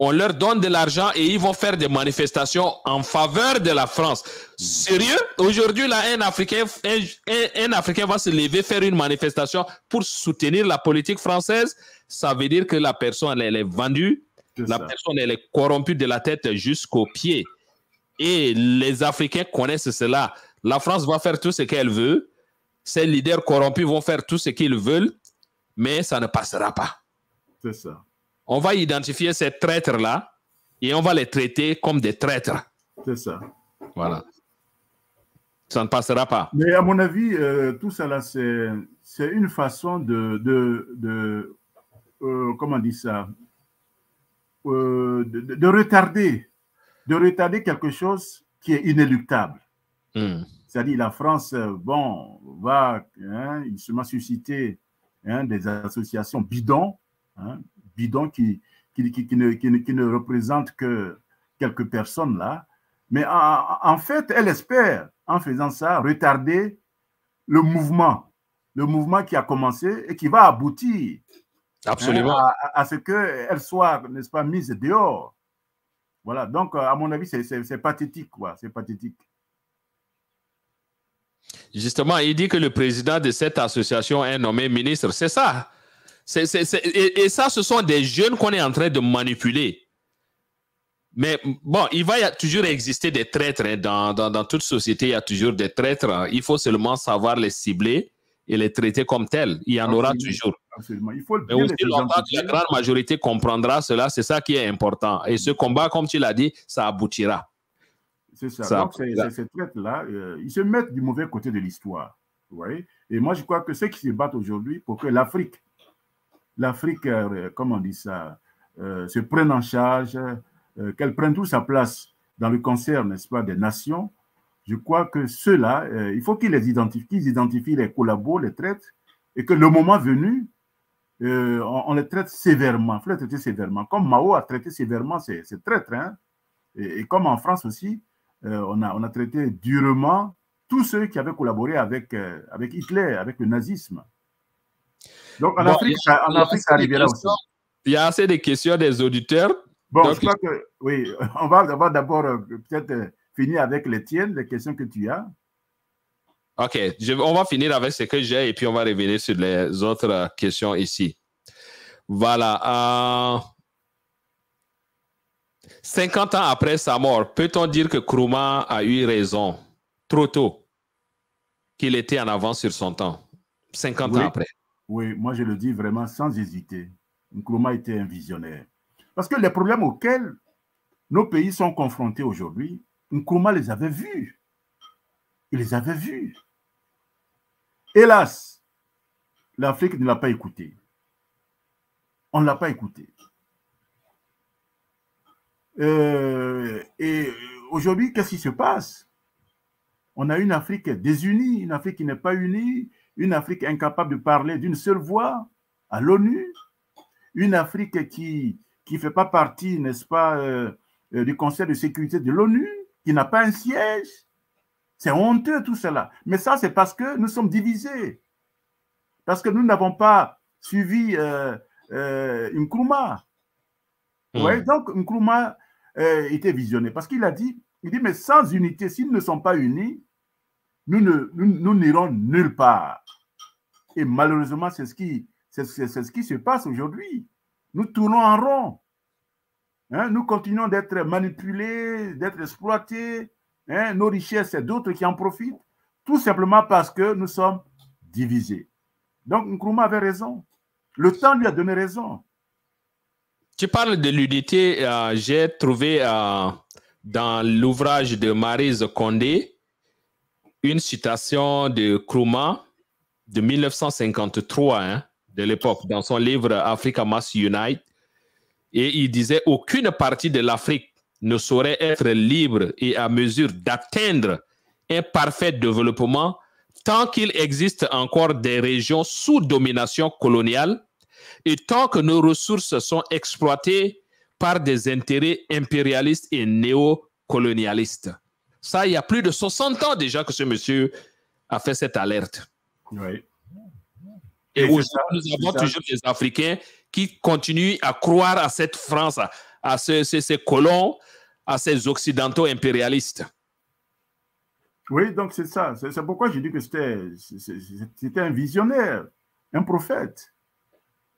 On leur donne de l'argent et ils vont faire des manifestations en faveur de la France. Sérieux? Aujourd'hui, là, un Africain, un Africain va se lever, faire une manifestation pour soutenir la politique française ça veut dire que la personne, elle, est vendue, la personne, elle est corrompue de la tête jusqu'aux pieds. Et les Africains connaissent cela. La France va faire tout ce qu'elle veut. Ses leaders corrompus vont faire tout ce qu'ils veulent, mais ça ne passera pas. C'est ça. On va identifier ces traîtres-là et on va les traiter comme des traîtres. C'est ça. Voilà. Ça ne passera pas. Mais à mon avis, euh, tout cela, c'est une façon de, de euh, comment on dit ça, euh, de, retarder, de retarder quelque chose qui est inéluctable. Hmm. C'est-à-dire la France, euh, bon, va hein, m'a susciter hein, des associations bidons, hein, bidons qui, qui, qui, ne, qui, ne, représentent que quelques personnes là, mais en, en, fait, elle espère, en faisant ça, retarder le mouvement, le mouvement qui a commencé et qui va aboutir Absolument. Hein, à, ce qu'elle soit, n'est-ce pas, mise dehors. Voilà, donc à mon avis, c'est pathétique, quoi. C'est pathétique. Justement, il dit que le président de cette association est nommé ministre. C'est ça. et, ça, ce sont des jeunes qu'on est en train de manipuler. Mais bon, il va toujours exister des traîtres. Hein. Dans, dans, dans, toute société, il y a toujours des traîtres. Il faut seulement savoir les cibler et les traiter comme tels. Il y en aura toujours. Absolument. Il faut Mais aussi longtemps que la grande majorité comprendra cela, c'est ça qui est important. Et ce combat, comme tu l'as dit, ça aboutira. C'est ça. Donc, ces, traites-là, euh, ils se mettent du mauvais côté de l'histoire. Et moi, je crois que ceux qui se battent aujourd'hui pour que l'Afrique, l'Afrique, euh, comment on dit ça, euh, se prenne en charge, qu'elle prenne toute sa place dans le concert, n'est-ce pas, des nations, je crois que ceux-là, il faut qu'ils les identifient, qu'ils identifient les collabos, les traites, et que le moment venu, euh, on, les traite sévèrement, il faut les traiter sévèrement. Comme Mao a traité sévèrement ses, traîtres, hein. et, comme en France aussi, euh, on, a, on a traité durement tous ceux qui avaient collaboré avec, euh, avec Hitler, avec le nazisme. Donc en Afrique, ça, en Afrique, ça arrivera aussi. Il y a assez de questions des auditeurs. Bon, je crois que, oui, on va, d'abord peut-être finir avec les tiennes, les questions que tu as. OK, on va finir avec ce que j'ai et puis on va revenir sur les autres questions ici. Voilà. 50 ans après sa mort, peut-on dire que Kruma a eu raison trop tôt, qu'il était en avance sur son temps, 50 ans après? Oui, moi je le dis vraiment sans hésiter. Nkrumah était un visionnaire. Parce que les problèmes auxquels nos pays sont confrontés aujourd'hui, Nkrumah les avait vus. Il les avait vus. Hélas, l'Afrique ne l'a pas écouté. On ne l'a pas écouté. Euh, et aujourd'hui, qu'est-ce qui se passe? On a une Afrique désunie, une Afrique qui n'est pas unie, une Afrique incapable de parler d'une seule voix à l'ONU, une Afrique qui ne fait pas partie, n'est-ce pas, euh, euh, du Conseil de sécurité de l'ONU, qui n'a pas un siège. C'est honteux tout cela. Mais ça, c'est parce que nous sommes divisés. Parce que nous n'avons pas suivi euh, euh, Nkrumah. Hmm. donc Nkrumah euh, était visionné parce qu'il a dit, il dit, mais sans unité, s'ils ne sont pas unis, nous n'irons nous, n'irons nulle part. Et malheureusement, c'est ce, qui, c'est, ce qui se passe aujourd'hui. Nous tournons en rond. Hein, nous continuons d'être manipulés, d'être exploités. Hein, nos richesses, c'est d'autres qui en profitent, tout simplement parce que nous sommes divisés. Donc, Nkrumah avait raison. Le temps lui a donné raison. Tu parles de l'unité. Euh, j'ai trouvé euh, dans l'ouvrage de Marise Condé une citation de Nkrumah de 1953, hein, de l'époque, dans son livre Africa Must Unite. Et il disait aucune partie de l'Afrique ne saurait être libre et à mesure d'atteindre un parfait développement tant qu'il existe encore des régions sous domination coloniale et tant que nos ressources sont exploitées par des intérêts impérialistes et néocolonialistes. Ça, il y a plus de 60 ans déjà que ce monsieur a fait cette alerte. Oui. Et, aujourd'hui, nous avons toujours des Africains qui continuent à croire à cette France, à, ces colons, à ces occidentaux impérialistes. Oui, donc c'est ça. C'est pourquoi je dis que c'était un visionnaire, un prophète.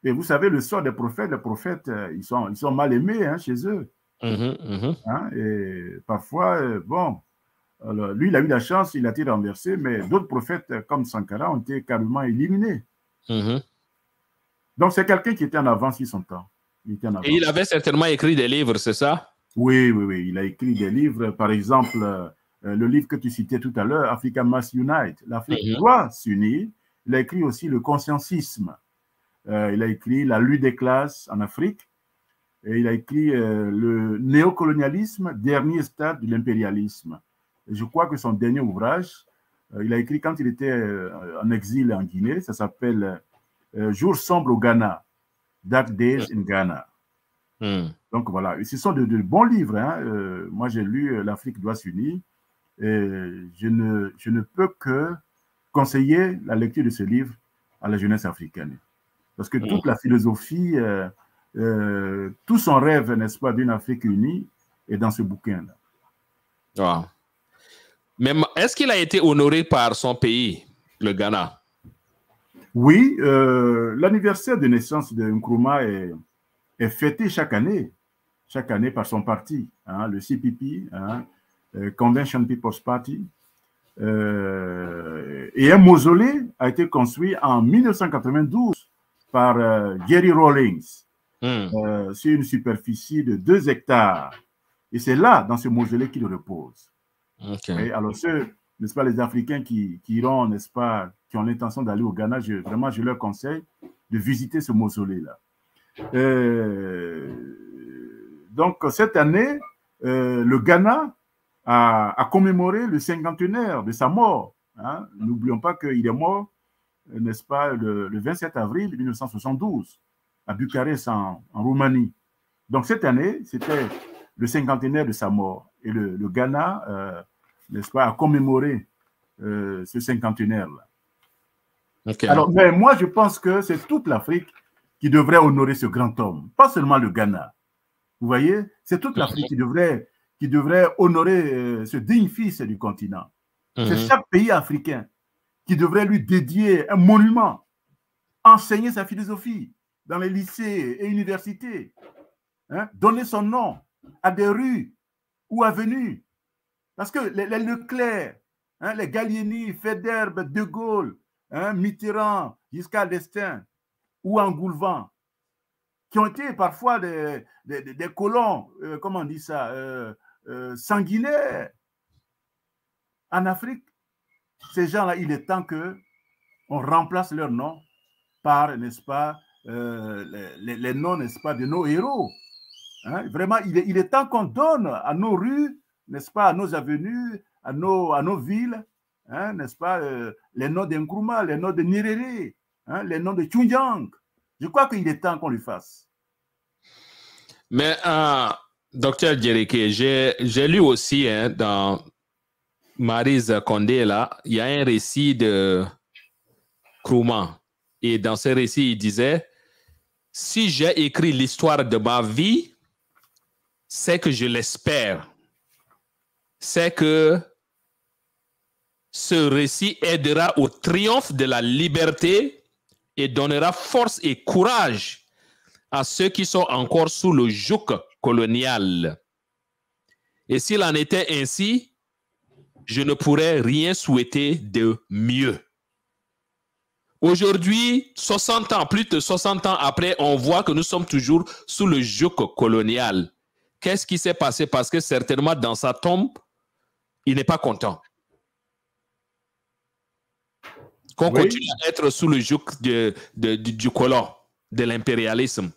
Et vous savez, le sort des prophètes, les prophètes, euh, ils sont, ils sont mal aimés hein, chez eux. Mm-hmm, mm-hmm. Hein, et parfois, euh, bon, lui, il a eu la chance, il a été renversé, mais d'autres prophètes comme Sankara ont été carrément éliminés. Mm-hmm. Donc, c'est quelqu'un qui était en avance sur son temps. Il Et il avait certainement écrit des livres, c'est ça? Oui, oui, oui. Il a écrit des livres. Par exemple, euh, le livre que tu citais tout à l'heure, Africa Must Unite. L'Afrique mm-hmm. doit s'unir. Il a écrit aussi le consciencisme. Euh, il a écrit La lutte des classes en Afrique. Et il a écrit euh, le néocolonialisme, dernier stade de l'impérialisme. Je crois que son dernier ouvrage, il a écrit quand il était en exil en Guinée, ça s'appelle euh, Jour sombre au Ghana, Dark Days in Ghana. Hmm. Donc voilà, ce sont de, bons livres. Hein. Euh, moi, j'ai lu euh, L'Afrique doit s'unir. Je ne, je ne peux que conseiller la lecture de ce livre à la jeunesse africaine. Parce que toute hmm. la philosophie, tout son rêve, n'est-ce pas, d'une Afrique unie est dans ce bouquin-là. Mais est-ce qu'il a été honoré par son pays, le Ghana? Oui, euh, l'anniversaire de naissance de Nkrumah est, fêté chaque année, chaque année par son parti, hein, le CPP, hein, euh, Convention People's Party. Euh, et un mausolée a été construit en 1992 par Jerry Rawlings hmm. sur une superficie de 2 hectares. Et c'est là, dans ce mausolée, qu'il repose. alors, ceux, n'est-ce pas, les Africains qui, iront, n'est-ce pas, qui ont l'intention d'aller au Ghana, je, vraiment, je leur conseille de visiter ce mausolée-là. Euh, donc, cette année, euh, le Ghana a, commémoré le cinquantenaire de sa mort. Hein. N'oublions pas qu'il est mort, n'est-ce pas, le, 27 avril 1972 à Bucarest, en, Roumanie. Donc, cette année, c'était le cinquantenaire de sa mort. Et le, Ghana, euh, n'est-ce pas, a commémoré ce cinquantenaire-là. Alors, mais moi, je pense que c'est toute l'Afrique qui devrait honorer ce grand homme, pas seulement le Ghana. Vous voyez, c'est toute l'Afrique qui devrait, qui devrait honorer euh, ce digne fils du continent. C'est mhm. chaque pays africain qui devrait lui dédier un monument, enseigner sa philosophie dans les lycées et universités, hein, donner son nom à des rues ou avenues. Parce que les, Leclerc, hein, les Gallieni, Federbe, De Gaulle, hein, Mitterrand, Giscard d'Estaing ou Angoulevent, qui ont été parfois des, des, colons, euh, comment on dit ça, euh, euh, sanguinaires en Afrique. Ces gens-là, il est temps que on remplace leur nom par, n'est-ce pas, les, les, noms, n'est-ce pas, de nos héros. Hein? Vraiment, il est, il est temps qu'on donne à nos rues, n'est-ce pas, à nos avenues, à nos, à nos villes, hein, n'est-ce pas, euh, les noms d'Nkrumah, les noms de Nirere, hein, les noms de Chunjang. Je crois qu'il est temps qu'on le fasse. Mais, euh, docteur Djereke, j'ai lu aussi hein, dans Marise Condé, il y a un récit de Nkrumah. Et dans ce récit, il disait, si j'ai écrit l'histoire de ma vie, c'est que je l'espère. C'est que ce récit aidera au triomphe de la liberté et donnera force et courage à ceux qui sont encore sous le joug colonial. Et s'il en était ainsi, je ne pourrais rien souhaiter de mieux. Aujourd'hui, 60 ans, plus de 60 ans après, on voit que nous sommes toujours sous le joug colonial. Qu'est-ce qui s'est passé? Parce que certainement dans sa tombe, il n'est pas content. Qu'on continue à être sous le joug de, du colon, de l'impérialisme.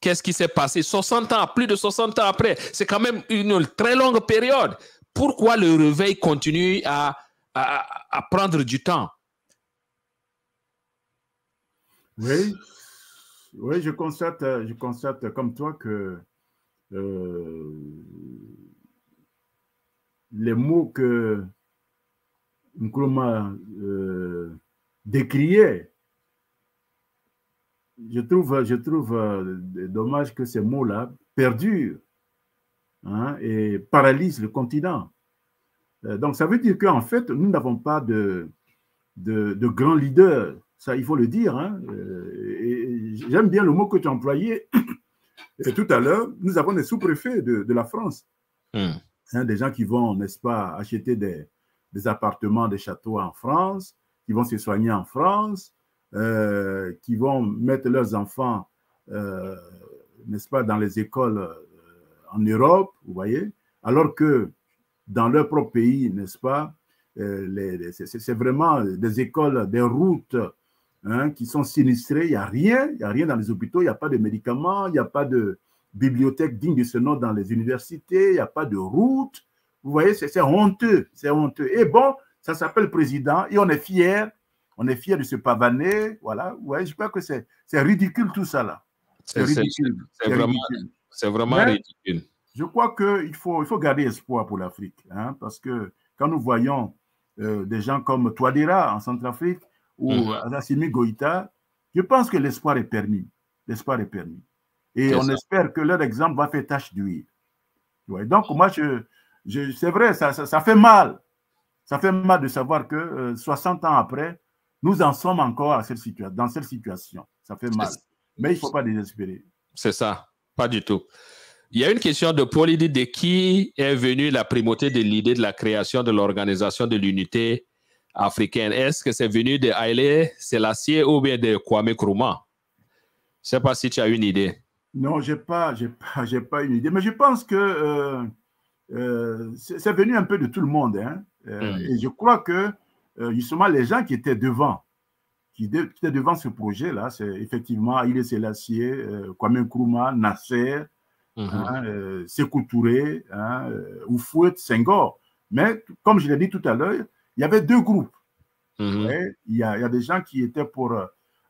Qu'est-ce qui s'est passé 60 ans, plus de 60 ans après? C'est quand même une très longue période. Pourquoi le réveil continue à, à, prendre du temps? Oui, oui je, constate, je constate comme toi que euh, les mots que Nkrumah euh, décriait. Je trouve, euh, dommage que ces mots-là perdurent hein, et paralysent le continent. Euh, donc, ça veut dire qu'en fait, nous n'avons pas de, grands leaders. Ça, il faut le dire. Hein. Euh, j'aime bien le mot que tu as employé tout à l'heure. Nous avons des sous-préfets de, de, la France. Hmm. Hein, des gens qui vont, n'est-ce pas, acheter des, des appartements, des châteaux en France, qui vont se soigner en France, euh, qui vont mettre leurs enfants, euh, n'est-ce pas, dans les écoles euh, en Europe, vous voyez, alors que dans leur propre pays, n'est-ce pas, c'est vraiment des écoles, des routes hein, qui sont sinistrées, il n'y a rien, il n'y a rien dans les hôpitaux, il n'y a pas de médicaments, il n'y a pas de bibliothèque digne de ce nom dans les universités, il n'y a pas de route. Vous voyez, c'est honteux, c'est honteux. Et bon, ça s'appelle président et on est fier, on est fier de se pavaner, voilà. Je crois que c'est ridicule tout ça là. C'est ridicule. C'est vraiment, vraiment ridicule. Je crois qu'il faut, il faut garder espoir pour l'Afrique, hein, parce que quand nous voyons euh, des gens comme Touadéra en Centrafrique ou mm Assimi Goïta, je pense que l'espoir est permis. L'espoir est permis. Et on espère que leur exemple va faire tâche d'huile. donc, moi, je, je c'est vrai, ça, ça, ça, fait mal. Ça fait mal de savoir que 60 euh, ans après, nous en sommes encore à cette situation, dans cette situation. Ça fait mal. Mais il ne faut pas désespérer. C'est ça, pas du tout. Il y a une question de Paul, de qui est venue la primauté de l'idée de la création de l'organisation de l'unité africaine? Est-ce que c'est venu de Haile Selassie ou bien de Kwame Nkrumah? Je ne sais pas si tu as une idée. Non, je n'ai pas, pas, pas une idée, mais je pense que euh, euh, c'est venu un peu de tout le monde. Hein. Euh, mm. Et je crois que justement les gens qui étaient devant, qui, étaient devant ce projet-là, c'est effectivement Haïlé Selassie, Kwame Nkrumah, Nasser, mm-hmm. hein, Sekou Touré, hein, Oufouet, Senghor. Mais comme je l'ai dit tout à l'heure, il y avait deux groupes. Mm-hmm. Il, y a, il, y a, des gens qui étaient pour,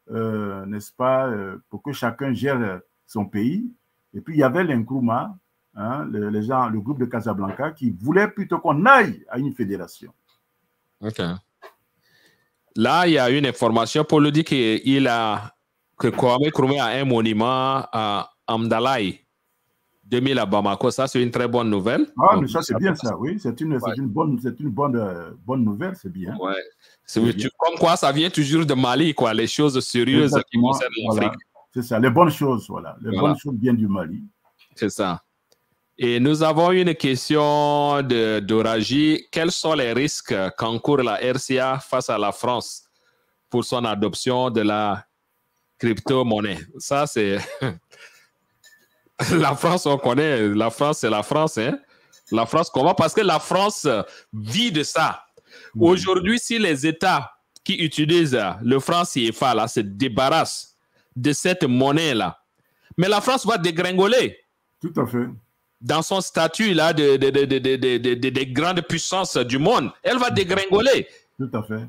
n'est-ce pas, pour que chacun gère son pays. Et puis il y avait l'Nkrumah, hein, les gens, le groupe de Casablanca, qui voulait plutôt qu'on aille à une fédération. OK. Là, il y a une information pour le dire qu'il a que Kwame a un monument à Amdalaï, 2000 à Bamako. Ça, c'est une très bonne nouvelle. Ah, mais ça, c'est bien ça, oui. C'est une, une, bonne, une bonne, euh, bonne nouvelle, c'est bien. Ouais. comme quoi, ça vient toujours de Mali, quoi, les choses sérieuses qui concernent l'Afrique. C'est ça, les bonnes choses, voilà. Les bonnes choses viennent du Mali. C'est ça. Et nous avons une question de d'Oraji. Quels sont les risques qu'encourt la RCA face à la France pour son adoption de la crypto-monnaie? Ça, c'est. la France, on connaît. La France, c'est la France. Hein? La France, comment? Parce que la France vit de ça. Aujourd'hui, si les États qui utilise le franc CFA là, se débarrasse de cette monnaie-là, mais la France va dégringoler. Tout à fait. Dans son statut là de, de, de, de grandes puissances du monde, elle va dégringoler. Tout à fait.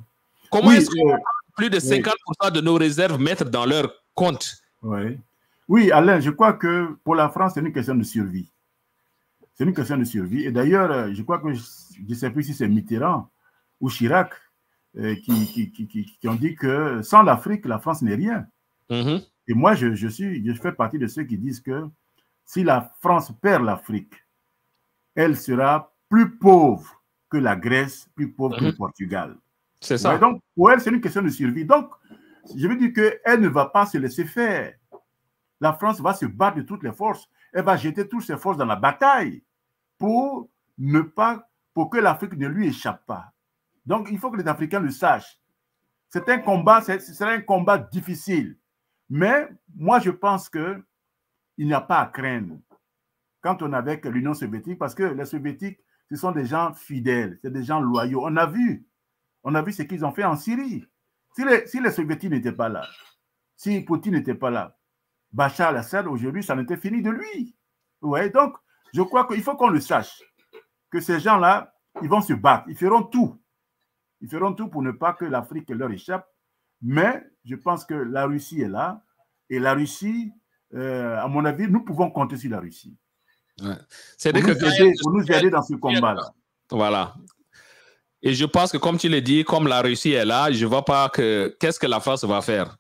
Comment est-ce que plus de 50% de nos réserves mettre dans leur compte? Oui. Oui, Alain, je crois que pour la France, c'est une question de survie. C'est une question de survie. Et d'ailleurs, je crois que je ne sais plus si c'est Mitterrand ou Chirac euh, qui, qui, qui, ont dit que sans l'Afrique, la France n'est rien. Mm-hmm. Et moi, je, je, suis, je fais partie de ceux qui disent que si la France perd l'Afrique, elle sera plus pauvre que la Grèce, plus pauvre que le mm-hmm. Portugal. C'est ça. donc, pour elle, c'est une question de survie. Donc, je veux dire qu'elle ne va pas se laisser faire. La France va se battre de toutes les forces. Elle va jeter toutes ses forces dans la bataille pour ne pas, pour que l'Afrique ne lui échappe pas. Donc, il faut que les Africains le sachent. C'est un combat, ce sera un combat difficile. Mais moi, je pense qu'il n'y a pas à craindre quand on est avec l'Union soviétique, parce que les soviétiques, ce sont des gens fidèles, c'est des gens loyaux. On a vu, on a vu ce qu'ils ont fait en Syrie. Si les, soviétiques n'étaient pas là, si Poutine n'était pas là, Bachar al-Assad, aujourd'hui, ça n'était fini de lui. Ouais, donc, je crois qu'il faut qu'on le sache, que ces gens-là, ils vont se battre, ils feront tout. Ils feront tout pour ne pas que l'Afrique leur échappe. Mais je pense que la Russie est là. Et la Russie, euh, à mon avis, nous pouvons compter sur la Russie. C'est pour, nous nous aider dans ce combat-là. Voilà. Et je pense que, comme tu l'as dit, comme la Russie est là, je ne vois pas que qu'est-ce que la France va faire.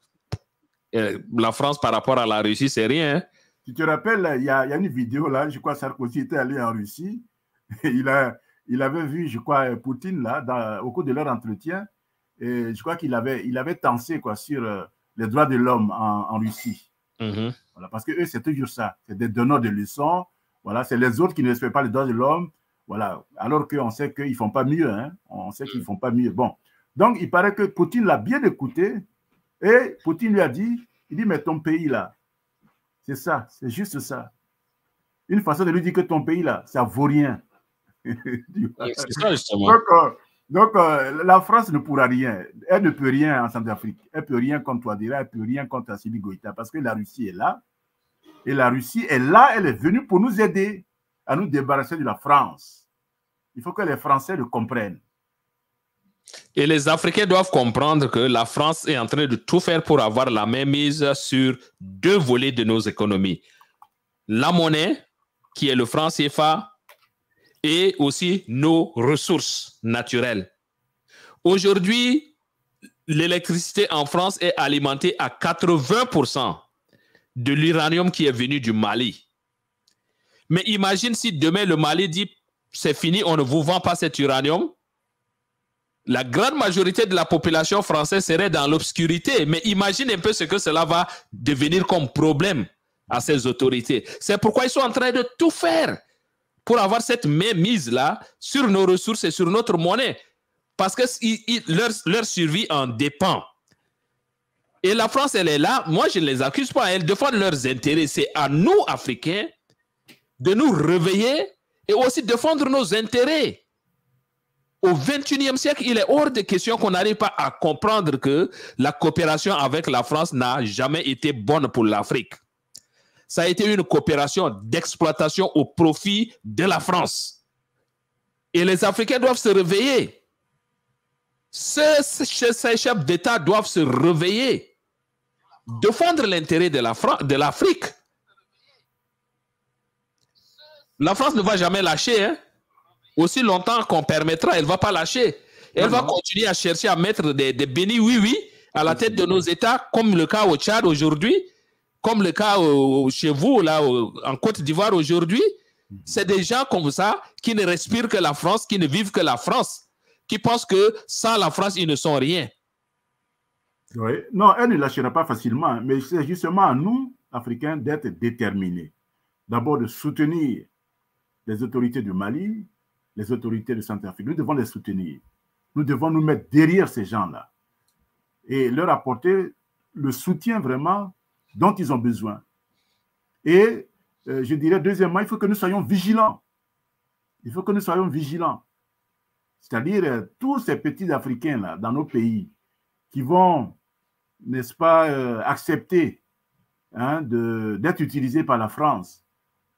la France par rapport à la Russie, c'est rien. Hein. Tu te rappelles, il y, a, une vidéo là, je crois que Sarkozy était allé en Russie. Et il, a, il avait vu, je crois, Poutine là, au cours de leur entretien. Et je crois qu'il avait, il avait tensé quoi, sur euh, les droits de l'homme en, Russie. Mm-hmm. Voilà, parce que eux, c'est toujours ça. C'est des donneurs de leçons. Voilà, c'est les autres qui ne respectent pas les droits de l'homme. Voilà. Alors qu'on sait qu'ils ne font pas mieux. Hein. On sait qu'ils ne font pas mieux. Bon. Donc, il paraît que Poutine l'a bien écouté. Et Poutine lui a dit, il dit, mais ton pays là, c'est ça, c'est juste ça. Une façon de lui dire que ton pays là, ça vaut rien. c'est ça, justement. Donc, euh, la France ne pourra rien. Elle ne peut rien en Centrafrique. Elle ne peut rien contre Touadéra, elle ne peut rien contre Assimi Goïta parce que la Russie est là. Et la Russie est là, elle est venue pour nous aider à nous débarrasser de la France. Il faut que les Français le comprennent. Et les Africains doivent comprendre que la France est en train de tout faire pour avoir la même mise sur deux volets de nos économies. La monnaie, qui est le franc CFA, et aussi nos ressources naturelles. Aujourd'hui, l'électricité en France est alimentée à 80% de l'uranium qui est venu du Mali. Mais imagine si demain le Mali dit c'est fini, on ne vous vend pas cet uranium. La grande majorité de la population française serait dans l'obscurité. Mais imagine un peu ce que cela va devenir comme problème à ces autorités. C'est pourquoi ils sont en train de tout faire pour avoir cette même mise-là sur nos ressources et sur notre monnaie. Parce que leur, leur survie en dépend. Et la France, elle est là. Moi, je ne les accuse pas. Elles défendent leurs intérêts. C'est à nous, Africains, de nous réveiller et aussi défendre nos intérêts. Au 21e siècle, il est hors de question qu'on n'arrive pas à comprendre que la coopération avec la France n'a jamais été bonne pour l'Afrique. Ça a été une coopération d'exploitation au profit de la France. Et les Africains doivent se réveiller. Ces, ces chefs d'État doivent se réveiller défendre l'intérêt de l'Afrique. La, France ne va jamais lâcher. Hein. Aussi longtemps qu'on permettra, elle ne va pas lâcher. Elle va continuer à chercher à mettre des, des bénis oui-oui à la tête de nos États, comme le cas au Tchad aujourd'hui, comme le cas chez vous, là, en Côte d'Ivoire aujourd'hui. C'est des gens comme ça qui ne respirent que la France, qui ne vivent que la France, qui pensent que sans la France, ils ne sont rien. Oui. Non, elle ne lâchera pas facilement, mais c'est justement à nous, Africains, d'être déterminés. D'abord de soutenir les autorités du Mali, les autorités de Centrafrique. Nous devons les soutenir. Nous devons nous mettre derrière ces gens-là et leur apporter le soutien vraiment dont ils ont besoin. Et euh, je dirais, deuxièmement, il faut que nous soyons vigilants. Il faut que nous soyons vigilants. C'est-à-dire, euh, tous ces petits Africains-là, dans nos pays, qui vont, n'est-ce pas, euh, accepter hein, d'être utilisés par la France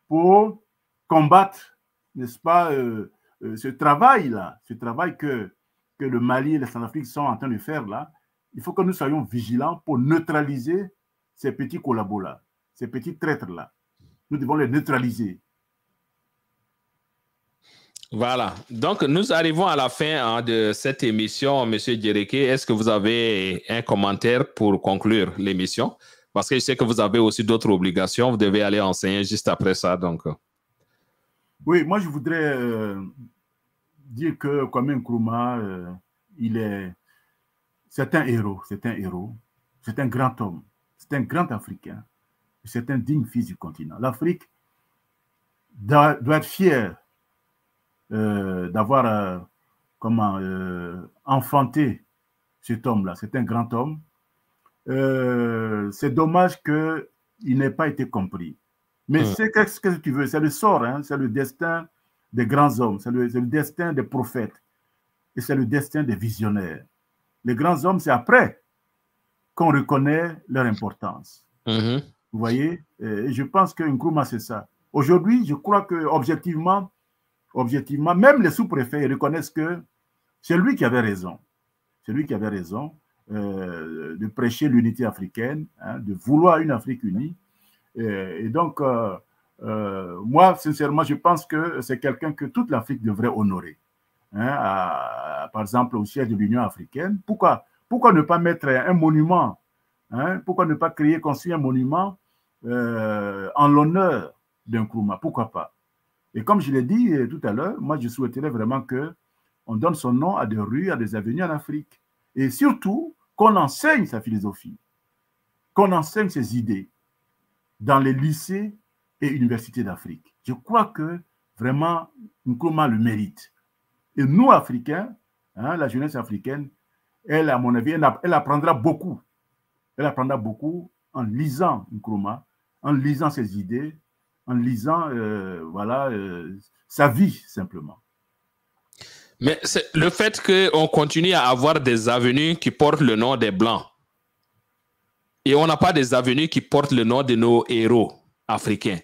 pour combattre, n'est-ce pas, ce travail-là, ce travail que, que le Mali et la Centrafrique sont en train de faire là, il faut que nous soyons vigilants pour neutraliser ces petits collabos-là, ces petits traîtres-là. Nous devons les neutraliser. Voilà. Donc, nous arrivons à la fin hein, de cette émission, Monsieur Djereke. Est-ce que vous avez un commentaire pour conclure l'émission? Parce que je sais que vous avez aussi d'autres obligations. Vous devez aller enseigner juste après ça. Donc. Oui, moi, je voudrais euh, dire que Kwame Nkrumah, euh, il est, c'est un héros, c'est un héros, c'est un grand homme, c'est un grand Africain, c'est un digne fils du continent. L'Afrique doit, doit, être fière euh, d'avoir euh, comment euh, enfanté cet homme-là. C'est un grand homme. c'est dommage qu'il n'ait pas été compris. Mais mmh. c'est qu'est-ce que tu veux, c'est le sort, hein, c'est le destin des grands hommes, c'est le, le, destin des prophètes et c'est le destin des visionnaires. Les grands hommes, c'est après qu'on reconnaît leur importance. Mmh. Vous voyez et Je pense que Nkrumah, c'est ça. Aujourd'hui, je crois que objectivement, objectivement, même les sous-préfets reconnaissent que c'est lui qui avait raison. C'est lui qui avait raison euh, de prêcher l'unité africaine, hein, de vouloir une Afrique unie. Et, donc, euh, euh, moi, sincèrement, je pense que c'est quelqu'un que toute l'Afrique devrait honorer. Hein, par exemple, au siège de l'Union africaine. Pourquoi, pourquoi ne pas mettre un monument hein, Pourquoi ne pas créer, construire un monument en l'honneur d'un Nkrumah Pourquoi pas? Et comme je l'ai dit euh, tout à l'heure, moi, je souhaiterais vraiment qu'on donne son nom à des rues, à des avenues en Afrique. Et surtout, qu'on enseigne sa philosophie, qu'on enseigne ses idées dans les lycées et universités d'Afrique. Je crois que vraiment, Nkrumah le mérite. Et nous, Africains, hein, la jeunesse africaine, elle, à mon avis, elle, apprendra beaucoup. Elle apprendra beaucoup en lisant Nkrumah, en lisant ses idées, en lisant euh, voilà, euh, sa vie simplement. Mais le fait qu'on continue à avoir des avenues qui portent le nom des Blancs et on n'a pas des avenues qui portent le nom de nos héros africains.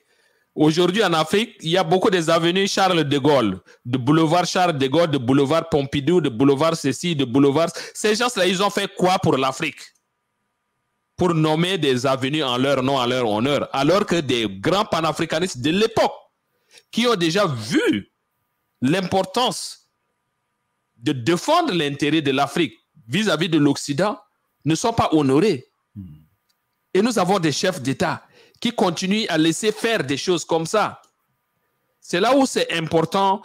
Aujourd'hui en Afrique, il y a beaucoup des avenues Charles de Gaulle, de boulevard Charles de Gaulle, de boulevard Pompidou, de boulevard ceci, de boulevard. Ces gens-là, ils ont fait quoi pour l'Afrique? Pour nommer des avenues en leur nom, en leur honneur, alors que des grands panafricanistes de l'époque, qui ont déjà vu l'importance de défendre l'intérêt de l'Afrique vis-à-vis de l'Occident, ne sont pas honorés. Et nous avons des chefs d'État qui continuent à laisser faire des choses comme ça. C'est là où c'est important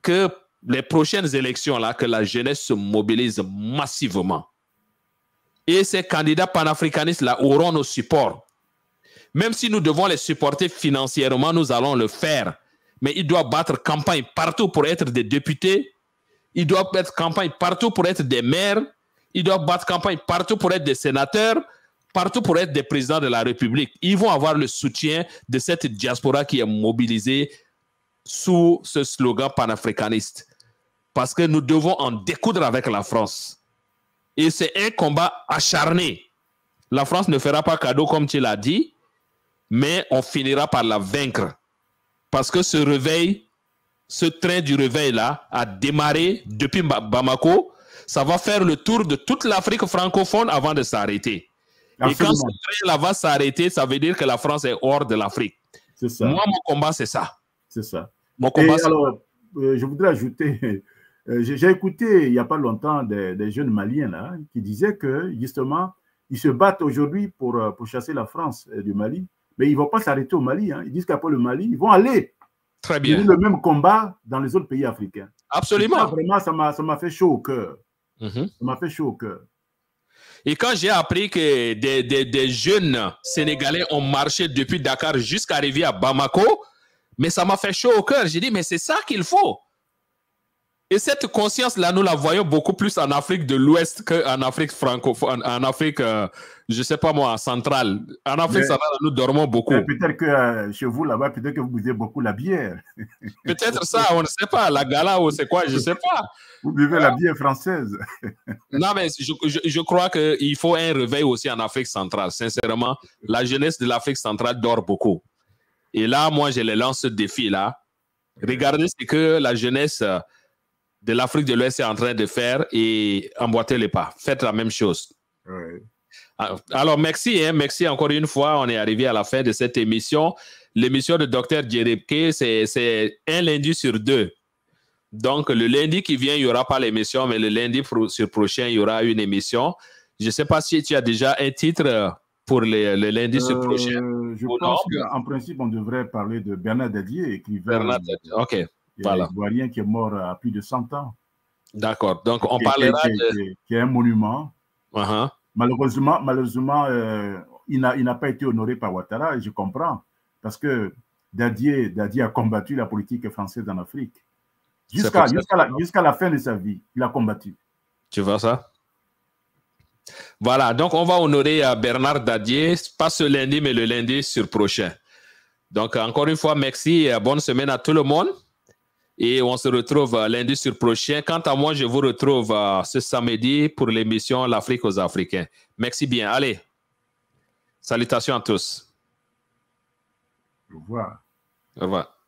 que les prochaines élections, là, que la jeunesse se mobilise massivement. Et ces candidats panafricanistes-là auront nos supports. Même si nous devons les supporter financièrement, nous allons le faire. Mais ils doivent battre campagne partout pour être des députés. Ils doivent battre campagne partout pour être des maires. Ils doivent battre campagne partout pour être des sénateurs, partout pour être des présidents de la République. Ils vont avoir le soutien de cette diaspora qui est mobilisée sous ce slogan panafricaniste. Parce que nous devons en découdre avec la France. Et c'est un combat acharné. La France ne fera pas cadeau comme tu l'as dit, mais on finira par la vaincre. Parce que ce réveil, ce train du réveil-là a démarré depuis Bamako. Ça va faire le tour de toute l'Afrique francophone avant de s'arrêter. Et quand ce train-là va s'arrêter, ça veut dire que la France est hors de l'Afrique. C'est ça. Moi, mon combat, c'est ça. C'est ça. Mon combat, alors, euh, je voudrais ajouter euh, j'ai écouté il n'y a pas longtemps des, jeunes Maliens là, qui disaient que justement, ils se battent aujourd'hui pour, euh, pour chasser la France du Mali, mais ils ne vont pas s'arrêter au Mali. Hein. Ils disent qu'après le Mali, ils vont aller Très bien. le même combat dans les autres pays africains. Absolument. Ça, vraiment, ça m'a fait chaud au cœur. Mhm. Ça m'a fait chaud au cœur. Et quand j'ai appris que des, jeunes Sénégalais ont marché depuis Dakar jusqu'à arriver à Bamako, mais ça m'a fait chaud au cœur. J'ai dit, mais c'est ça qu'il faut. Et cette conscience-là, nous la voyons beaucoup plus en Afrique de l'Ouest qu'en Afrique francophone, en Afrique, euh, je ne sais pas moi, centrale. En Afrique centrale, nous dormons beaucoup. Peut-être que euh, chez vous, là-bas, peut-être que vous buvez beaucoup la bière. peut-être ça, on ne sait pas. La gala ou c'est quoi, je ne sais pas. Vous buvez la bière française. non, mais je, je, je crois qu'il faut un réveil aussi en Afrique centrale. Sincèrement, la jeunesse de l'Afrique centrale dort beaucoup. Et là, moi, je les lance ce défi-là. Regardez ce que la jeunesse de l'Afrique de l'Ouest est en train de faire et emboîtez les pas. Faites la même chose. Ah, alors, merci, hein, merci encore une fois. On est arrivé à la fin de cette émission. L'émission de Dr. Djerebke, c'est un lundi sur deux. Donc, le lundi qui vient, il n'y aura pas l'émission, mais le lundi sur prochain, il y aura une émission. Je ne sais pas si tu as déjà un titre pour le, lundi sur prochain. Euh, je pense qu'en principe, on devrait parler de Bernard Dadier, écrivain. Bernard Dadier, ok. Voilà. Ivoirien qui est mort à plus de 100 ans. D'accord. Donc, on parlera de. Qui est un monument. Uh-huh. Malheureusement, malheureusement euh, il n'a pas été honoré par Ouattara, et je comprends. Parce que Dadier, Dadier a combattu la politique française en Afrique. Jusqu'à la, la fin de sa vie, il a combattu. Tu vois ça? Voilà, donc on va honorer euh, Bernard Dadier, pas ce lundi, mais le lundi sur prochain. Donc, encore une fois, merci et bonne semaine à tout le monde. Et on se retrouve euh, lundi sur prochain. Quant à moi, je vous retrouve euh, ce samedi pour l'émission L'Afrique aux Africains. Merci bien. Allez, salutations à tous. Au revoir. Au revoir.